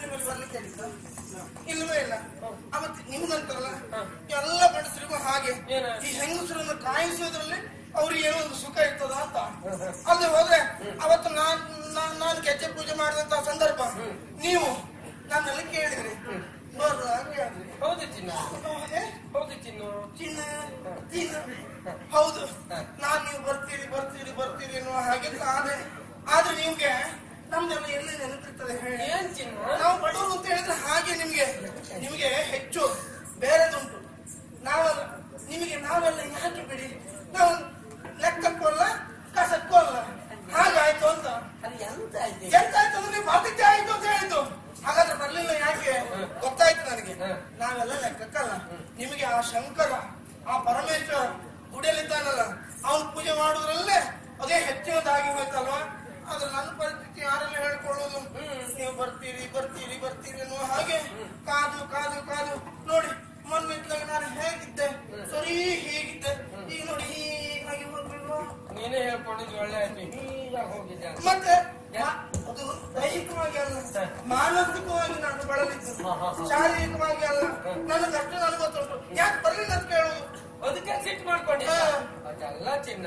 S4: ನಿಮ್ಮಲ್ಲಿ ಬರ್ಲಿಕ್ಕೆ ಹೇಳಿದ್ದು ಇಲ್ವೇ ಇಲ್ಲ. ಅವತ್ತು ನಿಮ್ಗಂತಾರಲ್ಲ ಎಲ್ಲ ಗಂಡಸರಿಗೂ ಹಾಗೆ? ಈ ಹೆಂಗಸರನ್ನು ಕಾಯಿಸೋದ್ರಲ್ಲಿ ಅವ್ರಿಗೆ ಏನೋ ಒಂದು ಸುಖ ಇರ್ತದ ಅಂತ. ಅಲ್ಲಿ ಹೋದ್ರೆ ಅವತ್ತು ನಾನ್ ನಾನ್- ಕೆಚ್ಚೆ ಪೂಜೆ ಮಾಡಿದಂತ ಸಂದರ್ಭ. ನೀವು ನನ್ನಲ್ಲಿ ಕೇಳಿದ್ರಿ.
S1: ಹೌದು ಚಿನ್ನ.
S4: ಹೌದೇ?
S1: ಚಿನ್ನ.
S4: ಚಿನ್ನ ಚಿನ್ನ. ಹೌದು. ನಾನ್ ನೀವು ಬರ್ತೀರಿ ಬರ್ತೀರಿ ಬರ್ತೀರಿ ಅನ್ನುವ ಹಾಗೆ. ಆದ್ರೆ ಆದ್ರೆ ನಿಮ್ಗೆ ನಮ್ದೆಲ್ಲ ಎಲ್ಲಿ ನೆನಪಿರ್ತದೆ ನಾವು ಬಡವರು ಅಂತ ಹೇಳಿದ್ರೆ ಹಾಗೆ ನಿಮ್ಗೆ ನಿಮ್ಗೆ ಹೆಚ್ಚು ಬೇರೆದುಂಟು. ನಾವಲ್ಲ ನಿಮಗೆ ನಾವೆಲ್ಲ ಯಾಕೆ ಬಿಡಿ? ನಾವು ಲೆಕ್ಕಕ್ಕೂ ಅಲ್ಲ ಕಸಕ್ಕೂ ಅಲ್ಲ. ಹಾಗಾಯ್ತು ಅಂತ.
S1: ಎಂತ ಆಯ್ತು
S4: ಎಂತಾಯ್ತು ಅಂದ್ರೆ ನೀವು ಬರ್ತಿದ್ದೆ ಆಯ್ತು ಅಂತ ಹೇಳಿದ್ದು. ಹಾಗಾದ್ರೆ ಬರ್ಲಿಲ್ಲ ಯಾಕೆ? ಗೊತ್ತಾಯ್ತು ನನಗೆ. ನಾವೆಲ್ಲ ಲೆಕ್ಕಕ್ಕಲ್ಲ. ನಿಮಗೆ ಆ ಶಂಕರ ಆ ಪರಮೇಶ್ವರ ಗುಡಿಯಲ್ಲಿದ್ದಾನಲ್ಲ ಅವನು ಪೂಜೆ ಮಾಡುವುದ್ರಲ್ಲೇ ಅದೇ ಹೆಚ್ಚಿನದಾಗಿ ಹೋಯ್ತಲ್ವಾ? ಆದ್ರೆ ನನ್ನ ಪರಿಸ್ಥಿತಿ ಯಾರೆಲ್ಲ ಹೇಳ್ಕೊಳ್ಳೋದು? ನೀವು ಬರ್ತೀರಿ ಬರ್ತೀರಿ ಬರ್ತೀರಿ ಅನ್ನೋ ಹಾಗೆ. ಕಾದು ಕಾದು ಕಾದು. ನೋಡಿ ಮೊನ್ನೆ ಇದ್ದಾಗ ನಾನು ಹೇಗಿದ್ದೆ? ಸರಿ ಹೇಗಿದ್ದೆ. ಈಗ ನೋಡಿ ಹೀಗಾಗಿ ಹೋಗ್ಬಿಡ್ವಾ
S1: ನೀನೇ ಹೇಳ್ಕೊಂಡಿದ್ದು ಒಳ್ಳೆ ಆಯ್ತು. ಈಗ ಹೋಗಿದ್ದೆ
S4: ಮತ್ತೆ ಅದು ದೈಹಿಕವಾಗಿ ಅಲ್ಲ. ಮಾನಸಿಕವಾಗಿ ನಾನು ಬಳಲಿದ್ದು. ಶಾರೀರಿಕವಾಗಿ ಅಲ್ಲ. ನನಗಷ್ಟು ನನಗೆ ಗೊತ್ತುಂಟು ಯಾಕೆ ಬರಲಿಲ್ಲ ಅಂತ ಕೇಳೋದು?
S1: ಅದಕ್ಕೆ ಸಿಟ್ ಮಾಡ್ಕೊಂಡೆ. ಅದೆಲ್ಲ ಚಿನ್ನ.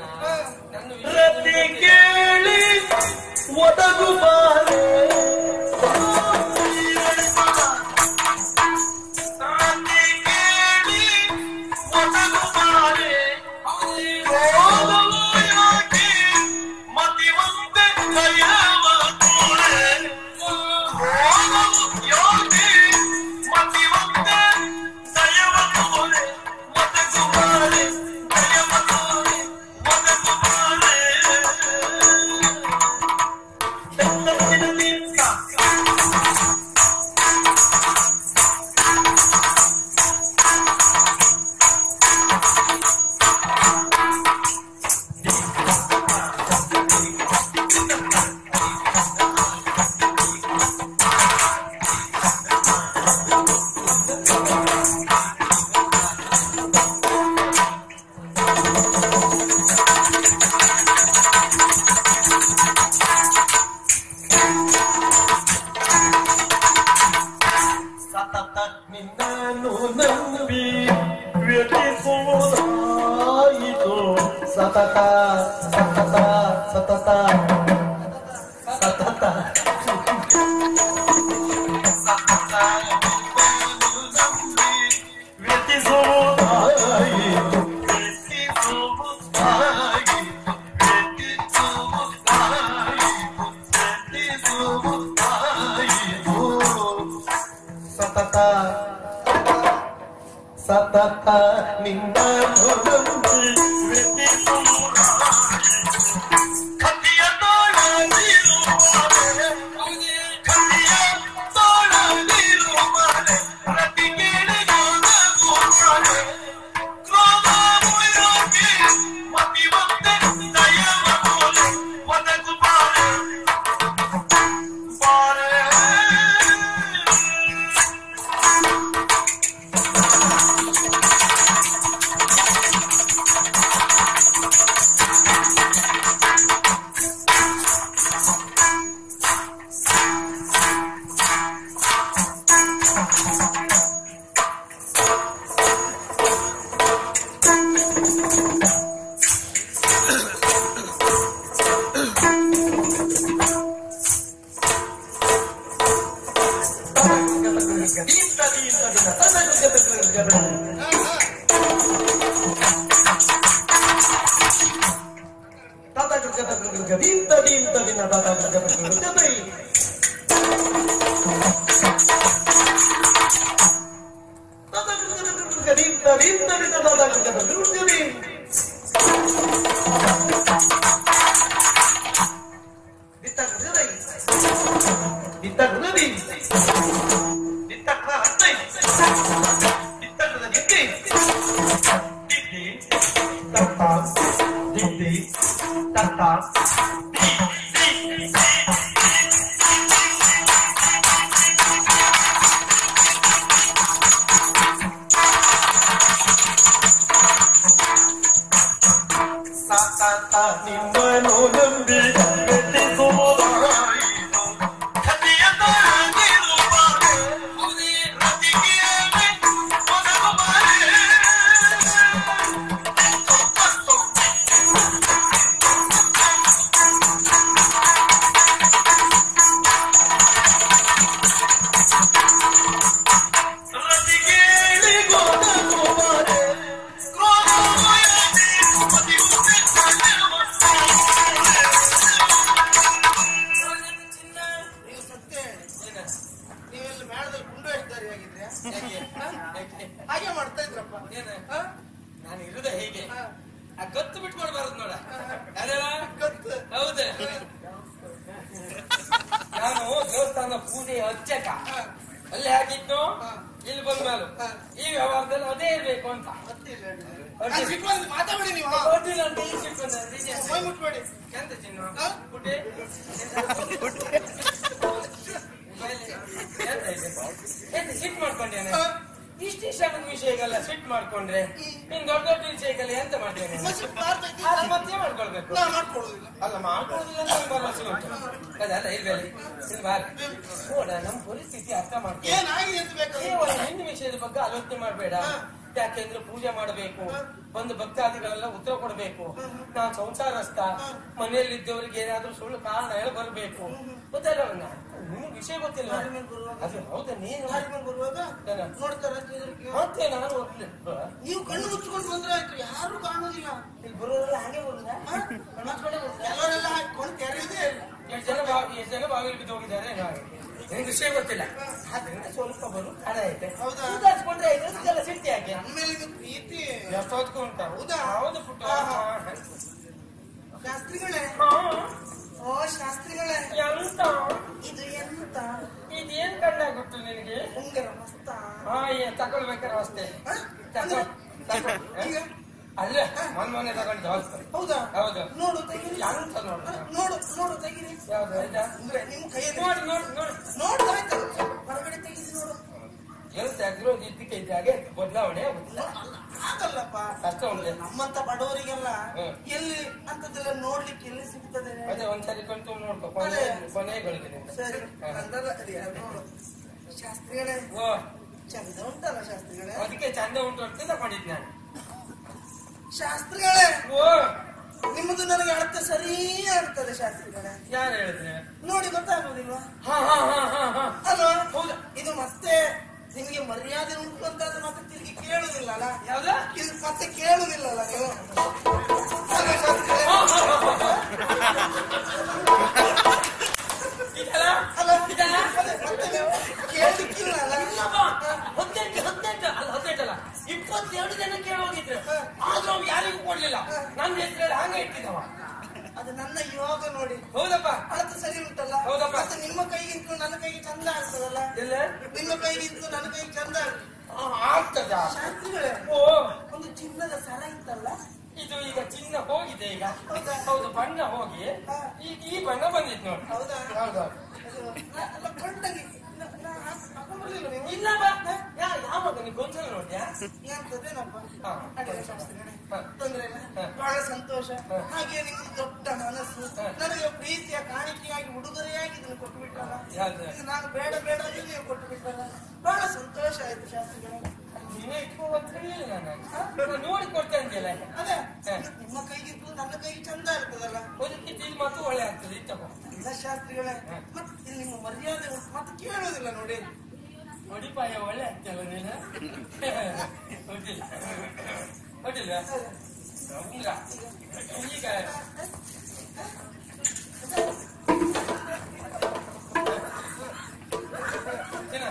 S1: ನನ್ನ
S5: ರತಿ ಕೇಳಿ ಒದಗು ಬಾರಿ
S1: Yeah. ಬರ್ಗ ಬರ್ಗ ದಿಂತ ದಿಂತ ದಿನ ದಾದ ಬರ್ಗ ಬರ್ಗ ಜೊತೆ ಕೊಡಬೇಕು ನಾವು ಸಂಸಾರಸ್ಥ. ಮನೆಯಲ್ಲಿದ್ದವರಿಗೆ ಏನಾದ್ರೂ ಸುಳ್ಳು ಕಾರಣ ಹೇಳಿ ಬರಬೇಕು. ಗೊತ್ತಲ್ಲ ನಿಮ್ಗೆ ವಿಷಯ ಗೊತ್ತಿಲ್ಲ. ಅದು ಹೌದಾ? ನೀನು?
S4: ನೋಡ್ತಾರ
S1: ಮತ್ತೆ ನಾನು.
S4: ನೀವು ಕಣ್ಣು ಮುಚ್ಚಿಕೊಂಡು ಬಂದ್ರೆ ಆಯ್ತು. ಯಾರು ಕಾಣೋದಿಲ್ಲ.
S1: ಇಲ್ಲಿ ಬರೋರೆಲ್ಲ ಹಾಗೆ ಬರುದಾ
S4: ಹ? ಕೆಲವರೆಲ್ಲ ಹಾಕೊಂಡು ತೆರೆಯುವುದೇ ಇಲ್ಲ.
S1: ಎಷ್ಟು ಜನ ಬಾವಿ ಎಷ್ಟು ಜನ ಬಾವಿಲಿ ಬಿದ್ದು ಹೋಗಿದ್ದಾರೆ? ನಿಮ್ಗೆ ವಿಷಯ ಗೊತ್ತಿಲ್ಲ. ಅದರಿಂದ ಸ್ವಲ್ಪ ಬರು ಹಣ ಐತೆ
S4: ಹೌದಾ?
S1: ಸುಧಾರಿಸ್ಕೊಂಡ್ರೆ ಇದೆಲ್ಲ ಸಿಟ್ಟಿ ಯಾಕೆ
S4: ನಮ್ಮ ಮೇಲೆ ಪ್ರೀತಿ.
S1: ಎಷ್ಟು ಹೊತ್ಕೊ ಉಂಟ?
S4: ಹೌದಾ?
S1: ಹೌದು ಪುಟ್ಟ.
S4: ಶಾಸ್ತ್ರಿಗಳೇ? ಓ ಶಾಸ್ತ್ರಿಗಳೇ.
S1: ಎಂತ?
S4: ಇದು ಎಂತ?
S1: ಇದೇನ್ ಕಂಡಾಗುತ್ತು ನಿನಗೆ?
S4: ಉಂಗರ ಮಸ್ತ.
S1: ಹಾ ಏ ತಗೊಳ್ಬೇಕಾರೆ ಅಷ್ಟೇ? ಅಲ್ಲ ಮೊನ್ನೆ ಮೊನ್ನೆ ತಗೊಂಡು ಹೌದು?
S4: ಹೌದಾ. ನೋಡು ತೆಗಿರಿ.
S1: ಎಂತ ನೋಡು?
S4: ನೋಡು ನೋಡು ತೆಗಿರಿ.
S1: ಯಾವ್ದು? ಆಯ್ತಾ
S4: ಅಂದ್ರೆ ನಿಮ್ ಕೈ
S1: ನೋಡು ನೋಡು ನೋಡು.
S4: ನೋಡು ಆಯ್ತು ಹೊರಗಡೆ ತೆಗಿರಿ ನೋಡು.
S1: ಏನು ತೆಗ್ದ್ರು ಇದ್ದಕ್ಕೆ ಇದ್ದಾಗೆ ಬದಲಾವಣೆ ಆಗುದಿಲ್ಲ.
S4: ಆಗಲ್ಲಪ್ಪ
S1: ಕಷ್ಟ ಉಂಟು
S4: ನಮ್ಮಂತ ಬಡವರಿಗೆಲ್ಲ. ಎಲ್ಲಿ ಅಂತದೆಲ್ಲ ನೋಡ್ಲಿಕ್ಕೆ ಎಲ್ಲಿ ಸಿಗ್ತದೆ?
S1: ಅದೇ ಒಂದ್ಸರಿ ಕಣ್ತು ನೋಡ್ಕೊ ಕೊನೆ.
S4: ಸರಿ ಶಾಸ್ತ್ರಿಗಳೇ. ಚಂದ ಉಂಟಲ್ಲ ಶಾಸ್ತ್ರಿಗಳೇ?
S1: ಅದಕ್ಕೆ ಚಂದ ಉಂಟು ಅಂತ ತಗೊಂಡಿದ್ ನಾನು.
S4: ಶಾಸ್ತ್ರಿಗಳೇ?
S1: ಓ.
S4: ನಿಮ್ಮದು ನನಗೆ ಅರ್ಥ ಸರಿ ಆಗ್ತದೆ ಶಾಸ್ತ್ರಿಗಳೇ.
S1: ಯಾರು ಹೇಳಿದ್ರೆ?
S4: ನೋಡಿ ಗೊತ್ತಾಗೋದಿಲ್ವಾ?
S1: ಹಾ ಹಾ ಹಾ ಹಾ ಹಾ.
S4: ಅಲ್ವಾ?
S1: ಹೌದಾ?
S4: ಇದು ಮತ್ತೆ ನಿಮಗೆ ಮರ್ಯಾದೆ ಉಂಟು ಅಂತಾದ್ರೆ ಮತ್ತೆ ತಿರುಗಿ ಕೇಳುದಿಲ್ಲ ಅಲ್ಲ
S1: ಯಾವ್ದು
S4: ಇದು ಮತ್ತೆ?
S1: ಇದಲ್ಲ
S4: ಅಲ್ಲ ನೀವು ಕೇಳಲಿಕ್ಕಿಲ್ಲ ಅಲ್ಲ
S1: ಇಲ್ಲಪ್ಪ, ಹದಿನೆಂಟು ಹದಿನೆಂಟು ಅಲ್ಲ ಹದಿನೆಂಟಲ್ಲ ಇಪ್ಪತ್ತೆರಡು ಜನ ಕೇಳೋಗಿದ್ರೆ ಆದ್ರೂ ಅವ್ನು ಯಾರಿಗೂ ಕೊಡ್ಲಿಲ್ಲ. ನನ್ನ ಹೆಸರಲ್ಲಿ ಹಂಗೆ ಇಟ್ಟಿದ್ದವ.
S4: ಅದು ನನ್ನ ಯೋಗ ನೋಡಿ.
S1: ಹೌದಪ್ಪ.
S4: ಅದು ಸರಿ ಉಂಟಲ್ಲ?
S1: ಹೌದಪ್ಪ.
S4: ಅದು ನಿಮ್ಮ ಕೈಗಿಂತ ನನ್ನ ಕೈಗೆ ಚಂದ ಆಗ್ತದಲ್ಲ?
S1: ಎಲ್ಲ?
S4: ನಿಮ್ಮ ಕೈಗಿಂತ ನನ್ನ ಕೈಗೆ ಚಂದ ಆಗ್ತದೆ. ಶಾಸ್ತ್ರಿಗಳೇ
S1: ಓ.
S4: ಒಂದು ಚಿನ್ನದ ಸರ ಇತ್ತಲ್ಲ?
S1: ಇದು ಈಗ ಚಿನ್ನ ಹೋಗಿದೆ ಈಗ.
S4: ಹೌದಾ?
S1: ಬಣ್ಣ ಹೋಗಿ. ಈ ಬಣ್ಣ ಬಂದಿತ್ತು ನೋಡಿ.
S4: ಹೌದಾ?
S1: ಹೌದಾ.
S4: ಅದು ನೀವು
S1: ಇಲ್ಲ ಯಾವಾಗ ನೀವು ಗೊಂಚಲ ನೋಡ್ಯಾ
S4: ಎಂತದೇನಪ್ಪ. ತೊಂದ್ರೆ ಇಲ್ಲ ಬಹಳ ಸಂತೋಷ. ಹಾಗೆ ನಿಮ್ಮ ದೊಡ್ಡ ಮನಸ್ಸು ನನಗೆ ಪ್ರೀತಿಯ ಕಾಣಿಕೆಯಾಗಿ ಉಡುಗೊರೆಯಾಗಿ ಇದನ್ನು ಕೊಟ್ಟು ಬಿಟ್ಟಲ್ಲ ನಾನು ಬೇಡ ಬೇಡ ಅಂತ ನೀವು ಕೊಟ್ಟು ಬಿಟ್ಟಲ್ಲ ಬಹಳ ಸಂತೋಷ ಆಯ್ತು ಶಾಸ್ತ್ರಿಗಳೇ
S1: ನೀವೇ ಇಟ್ಕೋವಂತ ಹೇಳಿಲ್ಲ ನಾನು ನೋಡಿ ಕೊಡ್ತೇನೆ ಅಂತೀಯಲ್ಲ
S4: ಅದೇ ನಿಮ್ಮ ಕೈಗಿಂತಲೂ ನನ್ನ ಕೈಗೆ ಚಂದ ಇರ್ತದಲ್ಲ
S1: ಅದಕ್ಕಿಂತ ಇದು ಮಾತು ಒಳ್ಳೆ ಆಗ್ತದೆ
S4: ಇಲ್ಲ ಶಾಸ್ತ್ರಿಗಳೇ ಮತ್ತೆ ನಿಮ್ಮ ಮರ್ಯಾದೆ ಮತ್ತೆ ಕೇಳೋದಿಲ್ಲ ನೋಡಿ
S1: ಒಡಿಪಾಯ ಒಳ್ಳೆ ಆಗ್ತಿಯಲ್ಲ ನೀನು ಹೊಡಿಲ್ಲ ಹೊಡಿಲ್ಲ ಉಂಗ್ರ ಈಗ ಚಿನ್ನ.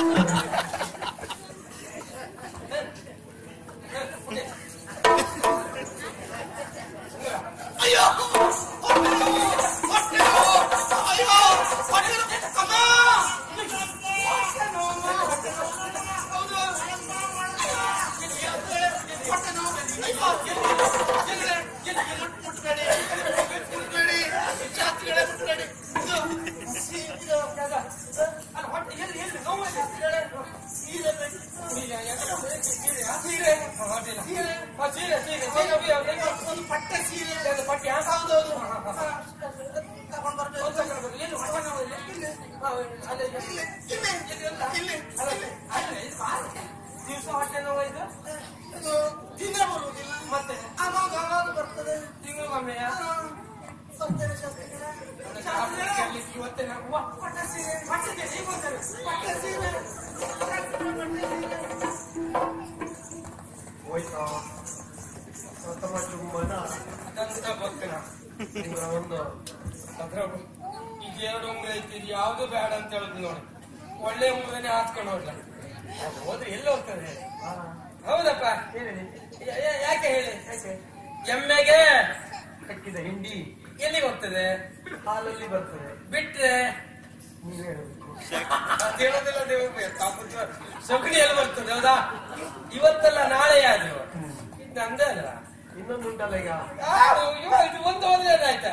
S1: ಉಂಡೆ. ಅಲ್ಲ, ಅಲ್ಲ, ಇದು ಬಾರಿ. ದಿವ್ಸ ಹೊಟ್ಟೆ ನೋವು ಇದು
S4: ಇದು ದಿನ ಬರುವುದಿಲ್ಲ
S1: ಮತ್ತೆ?
S4: ಅವಾಗ ಅವಾಗ ಬರ್ತದೆ.
S1: ತಿಂಗಳಿಗೊಮ್ಮೆಯ
S4: ಬರ್ತೇನೆ ಶಾಸ್ತ್ರಿಗಳೇ
S1: ಇವತ್ತೇ
S4: ಪಟ್ಟೆ ಸೀರೆ.
S1: ಹೊಟ್ಟೆಗೆ ನೀವು ಬಂದರೆ.
S4: ಪಟ್ಟೆ ಸೀರೆ.
S2: ಹೋಯ್ತಾ? ಪ್ರಥಮ ಚುಂಬನ.
S1: ಅದಂತ ಗೊತ್ತಿಲ್ಲ
S2: ನಿಮ್ಗೆ. ಒಂದು
S1: ಅದ್ರ ಈಗ ಎರಡು ಉಂಗ್ರ ಐತಿ ಇದು ಯಾವ್ದು ಬೇಡ ಅಂತ ಹೇಳುದು ನೋಡಿ. ಒಳ್ಳೆ ಉಂಗ್ರನೇ ಹಾಕೊಂಡು ಹೋಗ್ಲ. ಹೋದ್ರೆ ಎಲ್ಲಿ ಹೋಗ್ತದೆ ಹೌದಪ್ಪ ಯಾಕೆ ಹೇಳಿ? ಎಮ್ಮೆಗೆ
S2: ಕಟ್ಟಿದ ಹಿಂಡಿ
S1: ಎಲ್ಲಿಗೆ ಹೋಗ್ತದೆ?
S2: ಹಾಲಲ್ಲಿ ಬರ್ತದೆ.
S1: ಬಿಟ್ರೆ
S2: ನೀವ್ ದೇವ
S1: ಅದ್ ದೇವ್ರು ಬರ್ತದೆ ಹೌದಾ? ಇವತ್ತಲ್ಲ ನಾಳೆ ಯಾರು? ನಂದೇ ಅಲ್ಲ
S2: ಇನ್ನೊಂದು ಉಂಟಲ್ಲ ಈಗ?
S1: ಒಂದು ಹೋದ್ರೆ ಆಯ್ತಾ.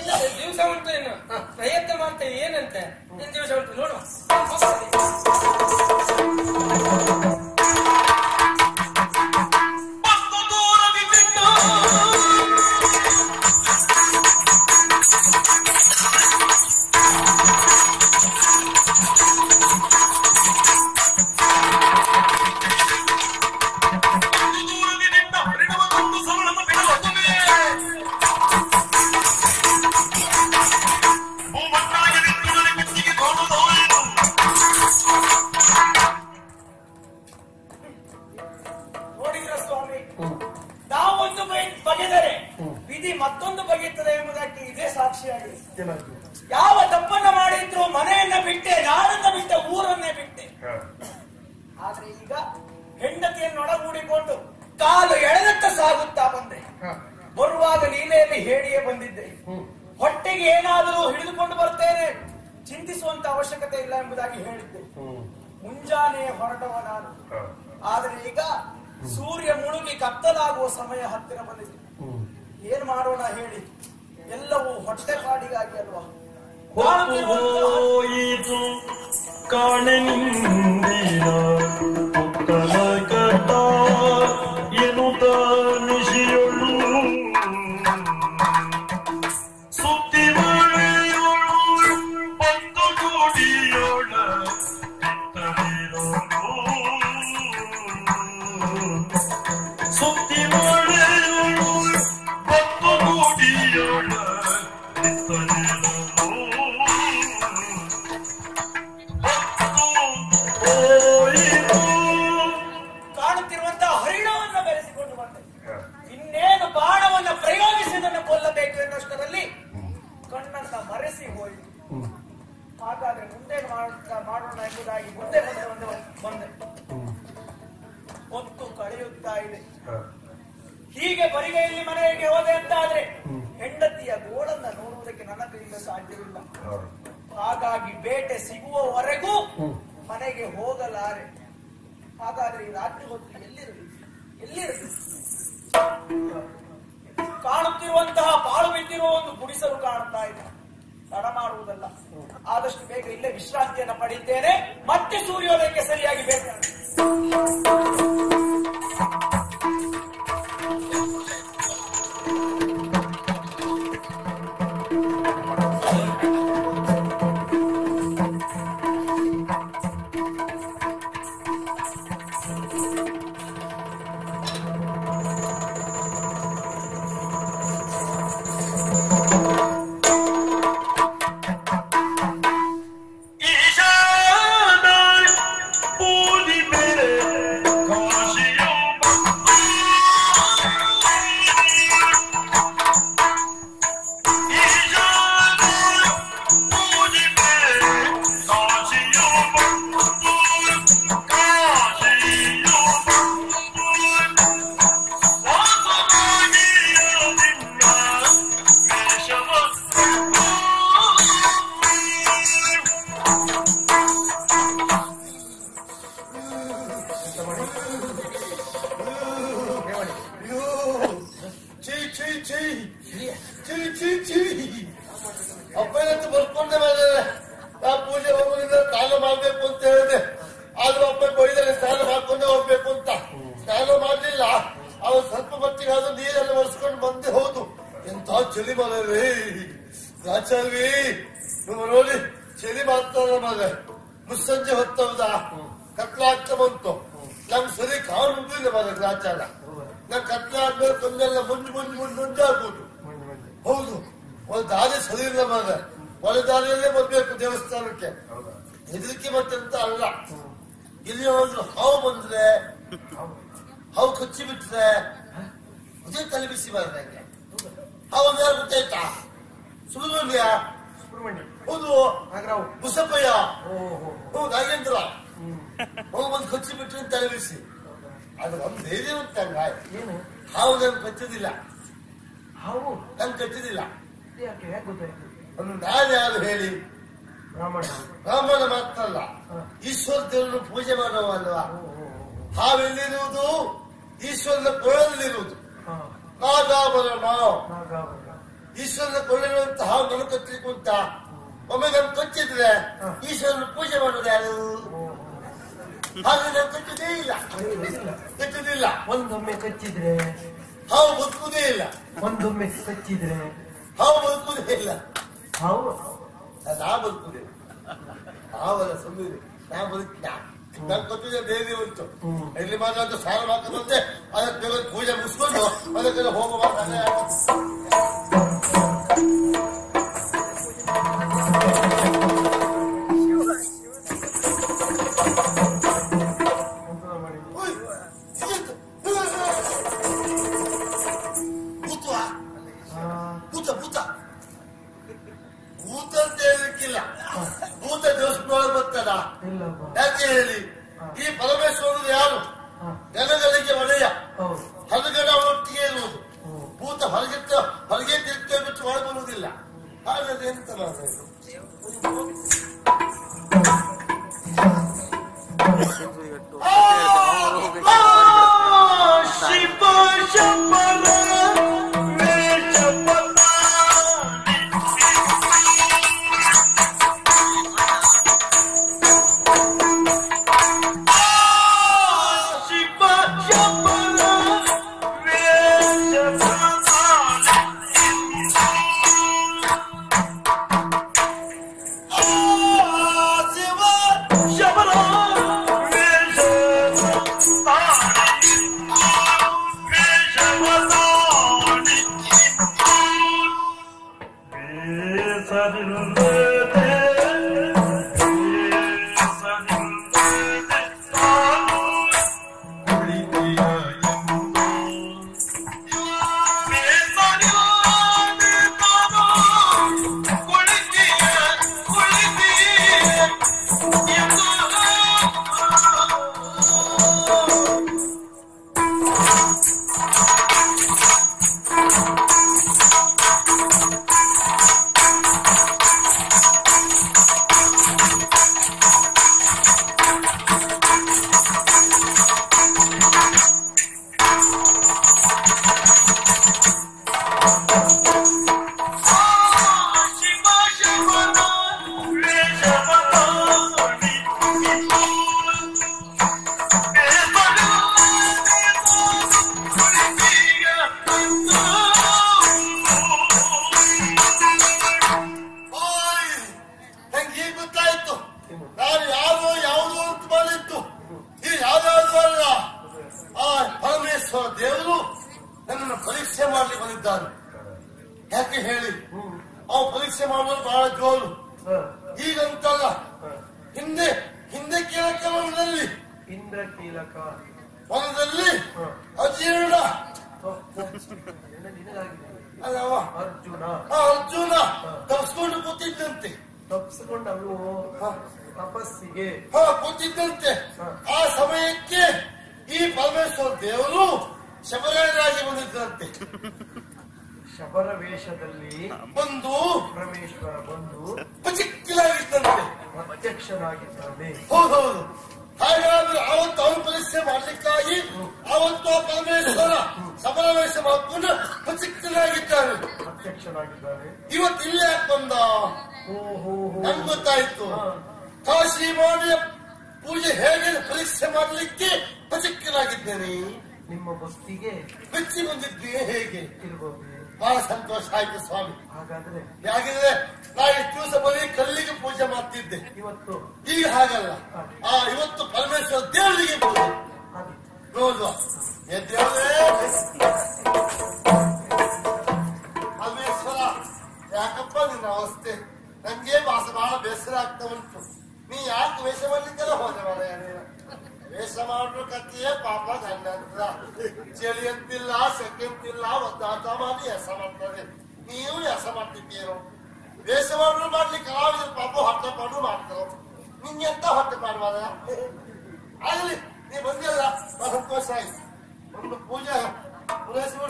S1: ಇಲ್ಲ ದಿವಸ ಉಂಟು ಇನ್ನು. ಪ್ರಯತ್ನ ಮಾಡ್ತೇವೆ ಏನಂತೆ? ಇನ್ನು ದಿವಸ ಉಂಟು ನೋಡುವ.
S4: ಏನ್ ಮಾಡೋಣ ಹೇಳಿ? ಎಲ್ಲವೂ ಹೊಟ್ಟೆ ಕಾಡಿಗಾಗಿ ಅಲ್ವಾ?
S5: ಹೋಯಿತು ಕಾಣೆನಿಂದಿನ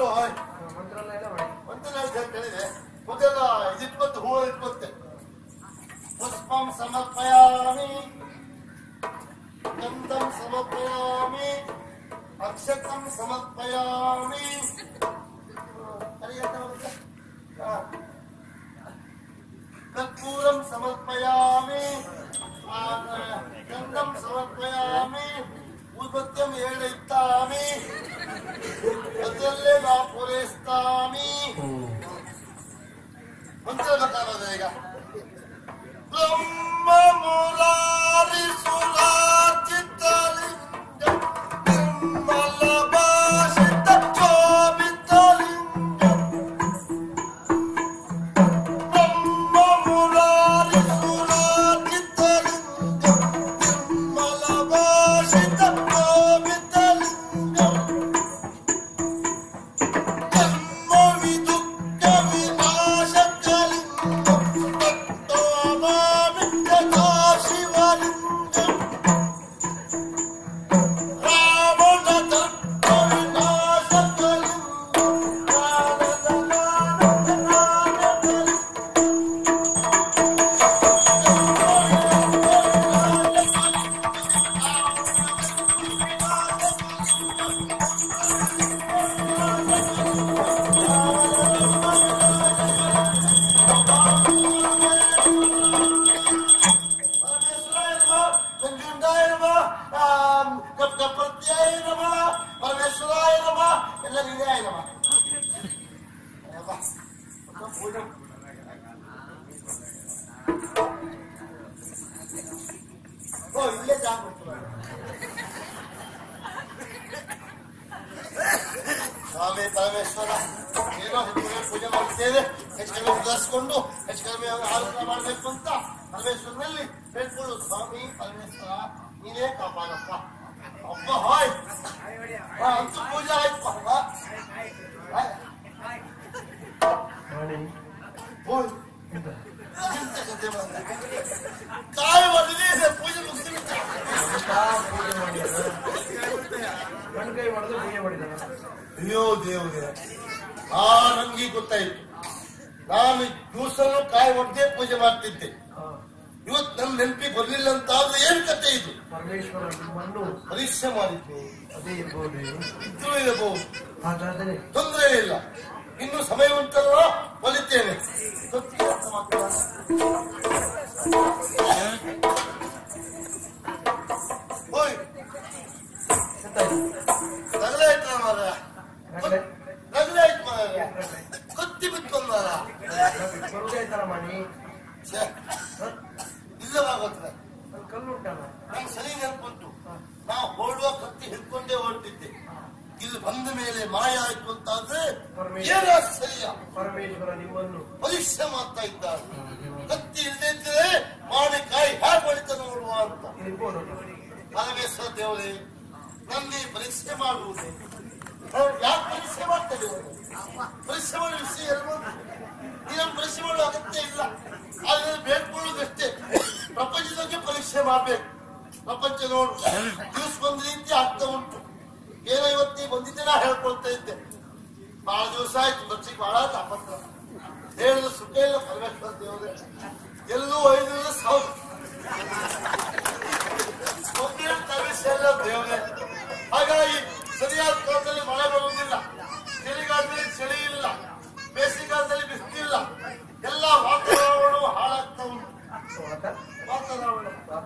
S3: ಕೊಟ್ಟು
S2: ಮಂತ್ರಾಲಯ
S3: ಕೇಳಿದೆ ಮೊದಲ ಇದಿಟ್ಕೊತ್ತೆ ಹೂವು ಇಟ್ಕೊತ್ತೆ ಪುಷ್ಪಂ ಸಮರ್ಪಯಾಮಿ ಗಂಧಂ ಸಮರ್ಪಯಾಮಿ ಅಕ್ಷತಂ ಸಮರ್ಪಯಾಮಿ ಕರ್ಪೂರಂ ಸಮರ್ಪಯಾಮಿ ಗಂಧಂ ಸಮರ್ಪಯಾಮಿ ಉದ್ಪತ್ಯಂ ಹೇಳಿತ್ತಾಮಿ فتلنا فرستاني انت بقى بدايقة لما مراري صلاة التالي لما لا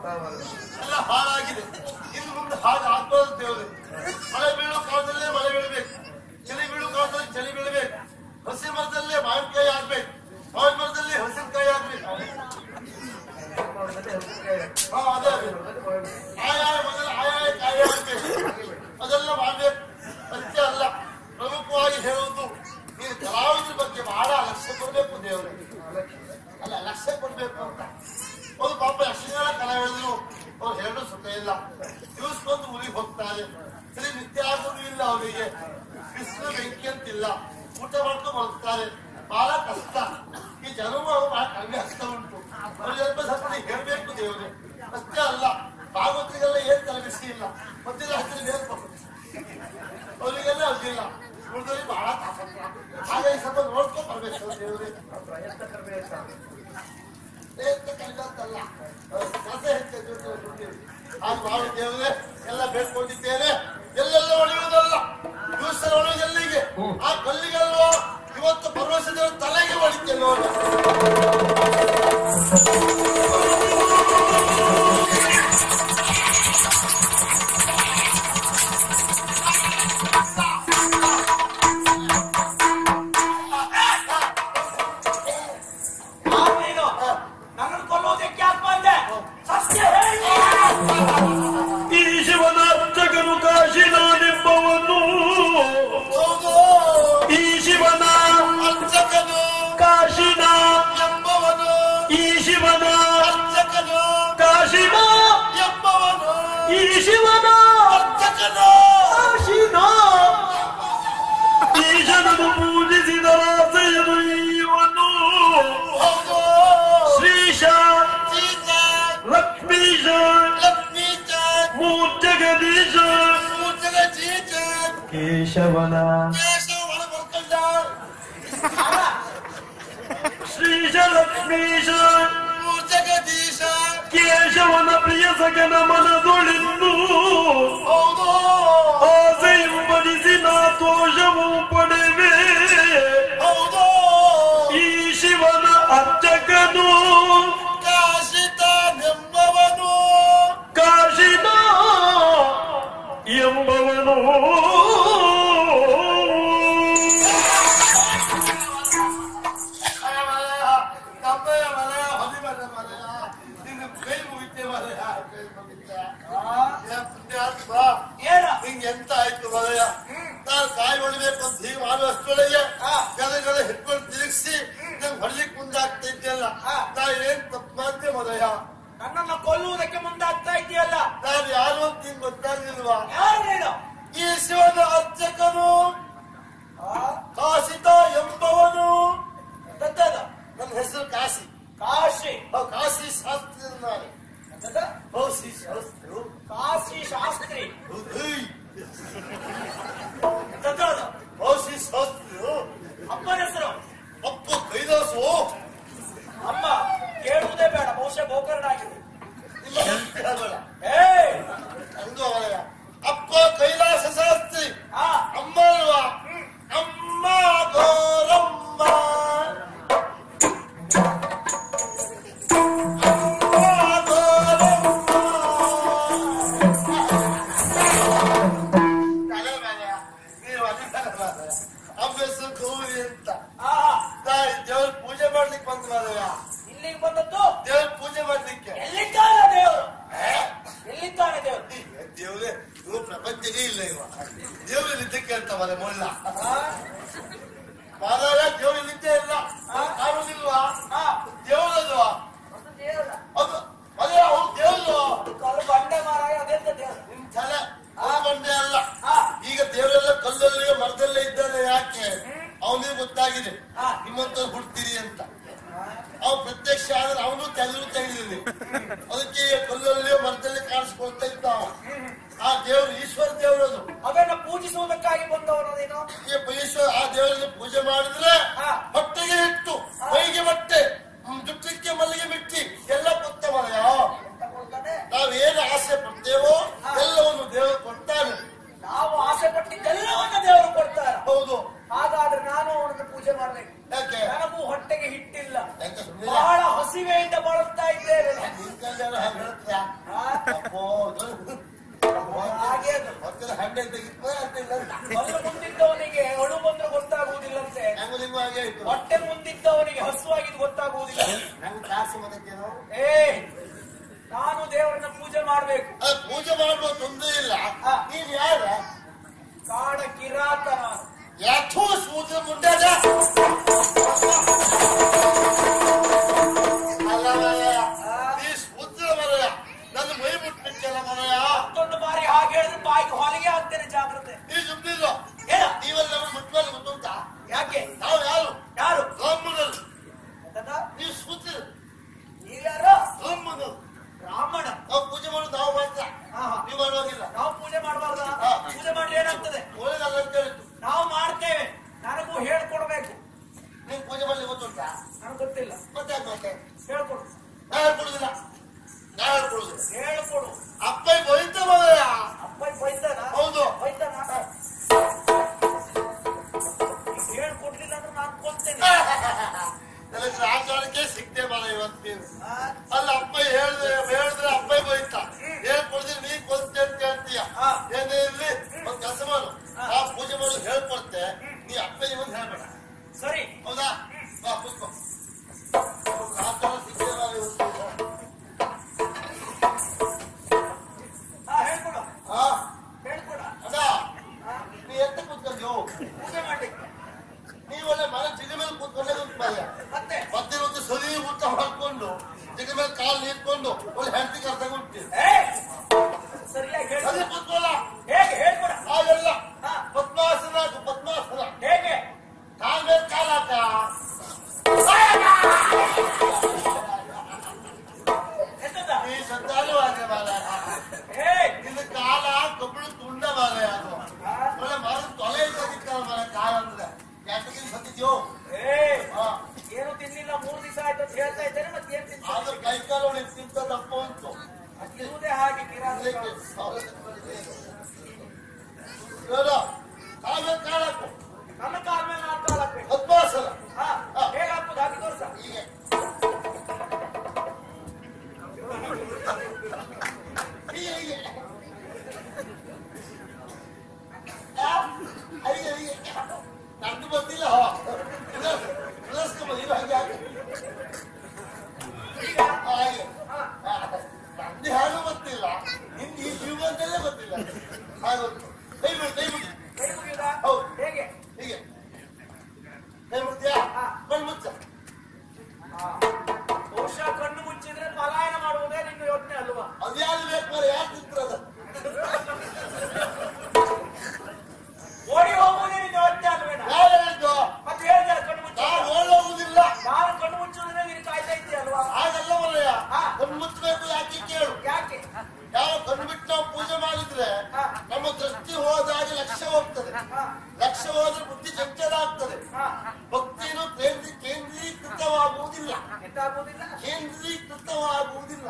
S3: ಎಲ್ಲ ಹಾಳಾಗಿದೆ. ಇನ್ನು ಮುಂದೆ ಹಾಗೆ ಆಗ್ಬಾರ್ದು ದೇವರೇ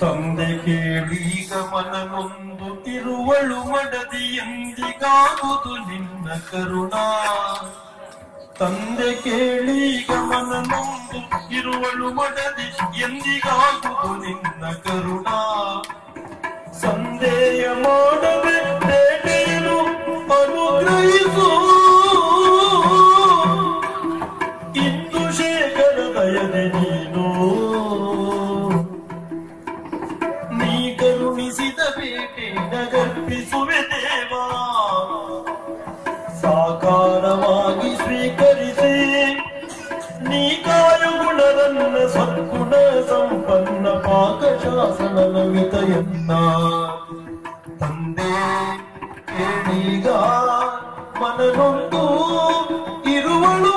S4: ತಂದೆಗೆ
S5: ಬೀಗ ಮನನೊಂದು शिवाय ತಂದೆ ಎಂದಿಗಾಗುವುದು ನಿನ್ನ ಕರುಣಾ. ತಂದೆ ಕೇಳೀಗ ಮನನೊಂದು ಇರುವಳು ಮಡದಿ ಎಂದಿಗಾಗುವುದು ನಿನ್ನ ಕರುಣಾ. ಸಂದೇಹ ಮಾಡಬೇಕು ಶ್ವಾಸನಲು ವಿತಯನ್ನ ತಂದೆ ಕೇಳೀಗ ಮನನೊಂದು ಇರುವಳು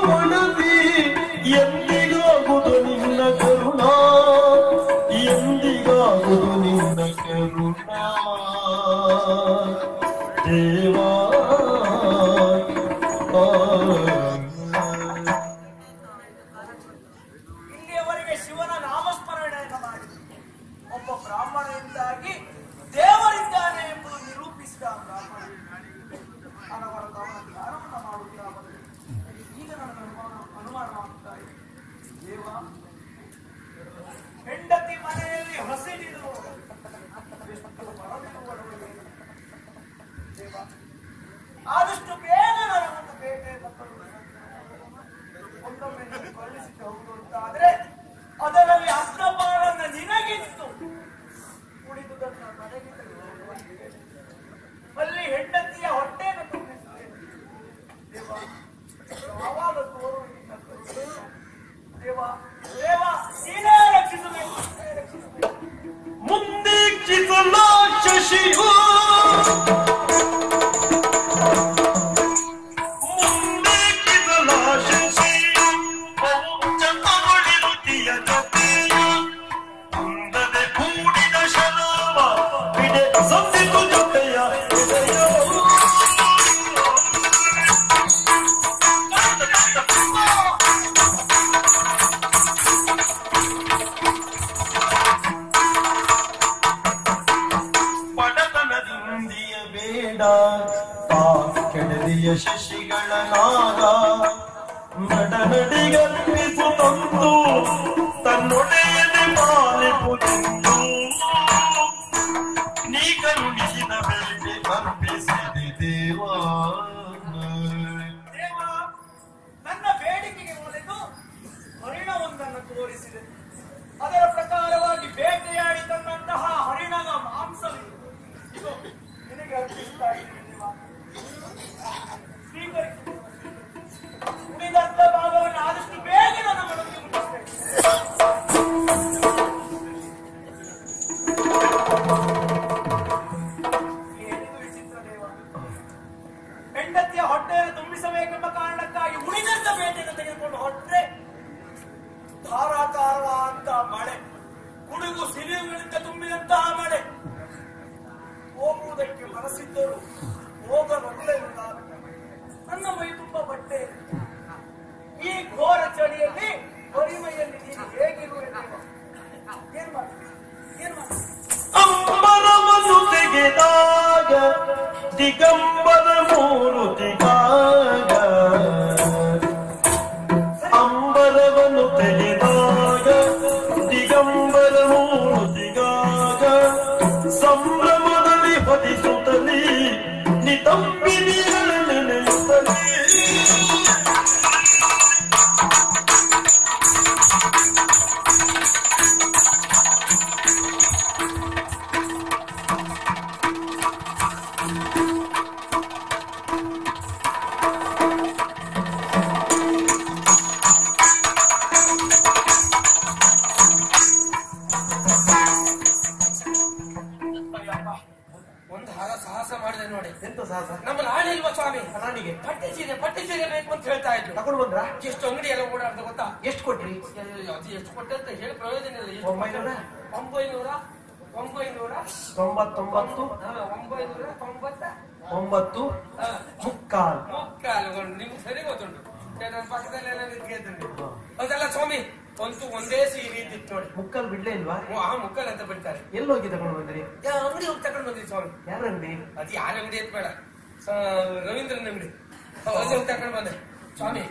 S2: ಒಂಬೈನೂರ?
S1: ಒಂಬೈನೂರ?
S2: ತೊಂಬತ್ತೊಂಬತ್ತು?
S1: ಒಂಬೈನೂರ ತೊಂಬತ್ತ?
S2: ಒಂಬತ್ತು ಮುಕ್ಕಾಲು.
S1: ಮುಕ್ಕಾಲು ನಿಮ್ಗೆ ಸರಿ ಗೊತ್ತುಂಟು. ನನ್ನ ಪಕ್ಕದಲ್ಲೆಲ್ಲ ನಿಂತ್ಕೊಂಡ್ರಿ ಹೌದಲ್ಲ ಸ್ವಾಮಿ? ಒಂದು ಒಂದೇ ಸೀ ರೀತಿ ಇತ್ತು ನೋಡಿ.
S2: ಮುಕ್ಕಲ್ ಬಿಡ್ಲೇ ಇಲ್ವಾ?
S1: ಆ ಮುಕ್ಕಲ್ ಅಂತ ಬಿಡ್ತಾರೆ.
S2: ಎಲ್ಲಿ ಹೋಗಿ ತಗೊಂಡು ಬಂದ್ರಿ?
S1: ಅಂಗಡಿ ಹೋಗಿ ತಗೊಂಡು ಬಂದ್ರಿ ಸ್ವಾಮಿ.
S2: ಯಾರ ಅಂಗಡಿ?
S1: ಅದು ಯಾರ ಅಂಗಡಿ ಅಂತ ಬೇಡ. ರವೀಂದ್ರನ್ ಅಂಗಡಿ. ಹೋಗಿ ತಗೊಂಡು ಬಂದೆ. ಸ್ವಾಮಿ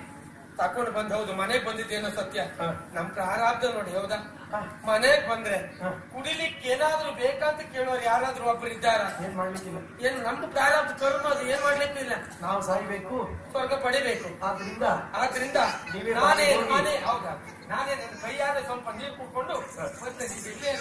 S1: ತಕೊಂಡು ಬಂದ್ ಹೌದು ಮನೆಗ್ ಬಂದಿದ್ದೇನೋ ಸತ್ಯ. ನಮ್ ಪ್ರಾರಾಬ್ದ ನೋಡಿ ಹೌದಾ? ಮನೆಗ್ ಬಂದ್ರೆ ಕುಡಿಲಿಕ್ಕೆ ಏನಾದ್ರೂ ಬೇಕಂತ ಕೇಳೋರು ಯಾರಾದ್ರೂ ಒಬ್ರು ಇದ್ದಾರ?
S2: ಏನ್ ಮಾಡ್ಲಿಕ್ಕಿಲ್ಲ.
S1: ಏನ್ ನಮ್ದು ಪ್ರಾರಾಬ್ದ ಕರ್ಮ ಅದು ಏನ್ ಮಾಡ್ಲಿಕ್ಕಿಲ್ಲ?
S2: ನಾವು ಸಾಯ್ಬೇಕು.
S1: ಸ್ವರ್ಗ ಪಡಿಬೇಕು.
S2: ಆದ್ರಿಂದ
S1: ಆದ್ರಿಂದ ನಾನೇ ನಾನೇ ಹೌದಾ? ನಾನೇ ನನ್ನ ಕೈಯಾದ ಸ್ವಲ್ಪ ನೀರು ಕುಡ್ಕೊಂಡು ಮತ್ತೆ ಇಲ್ಲೇ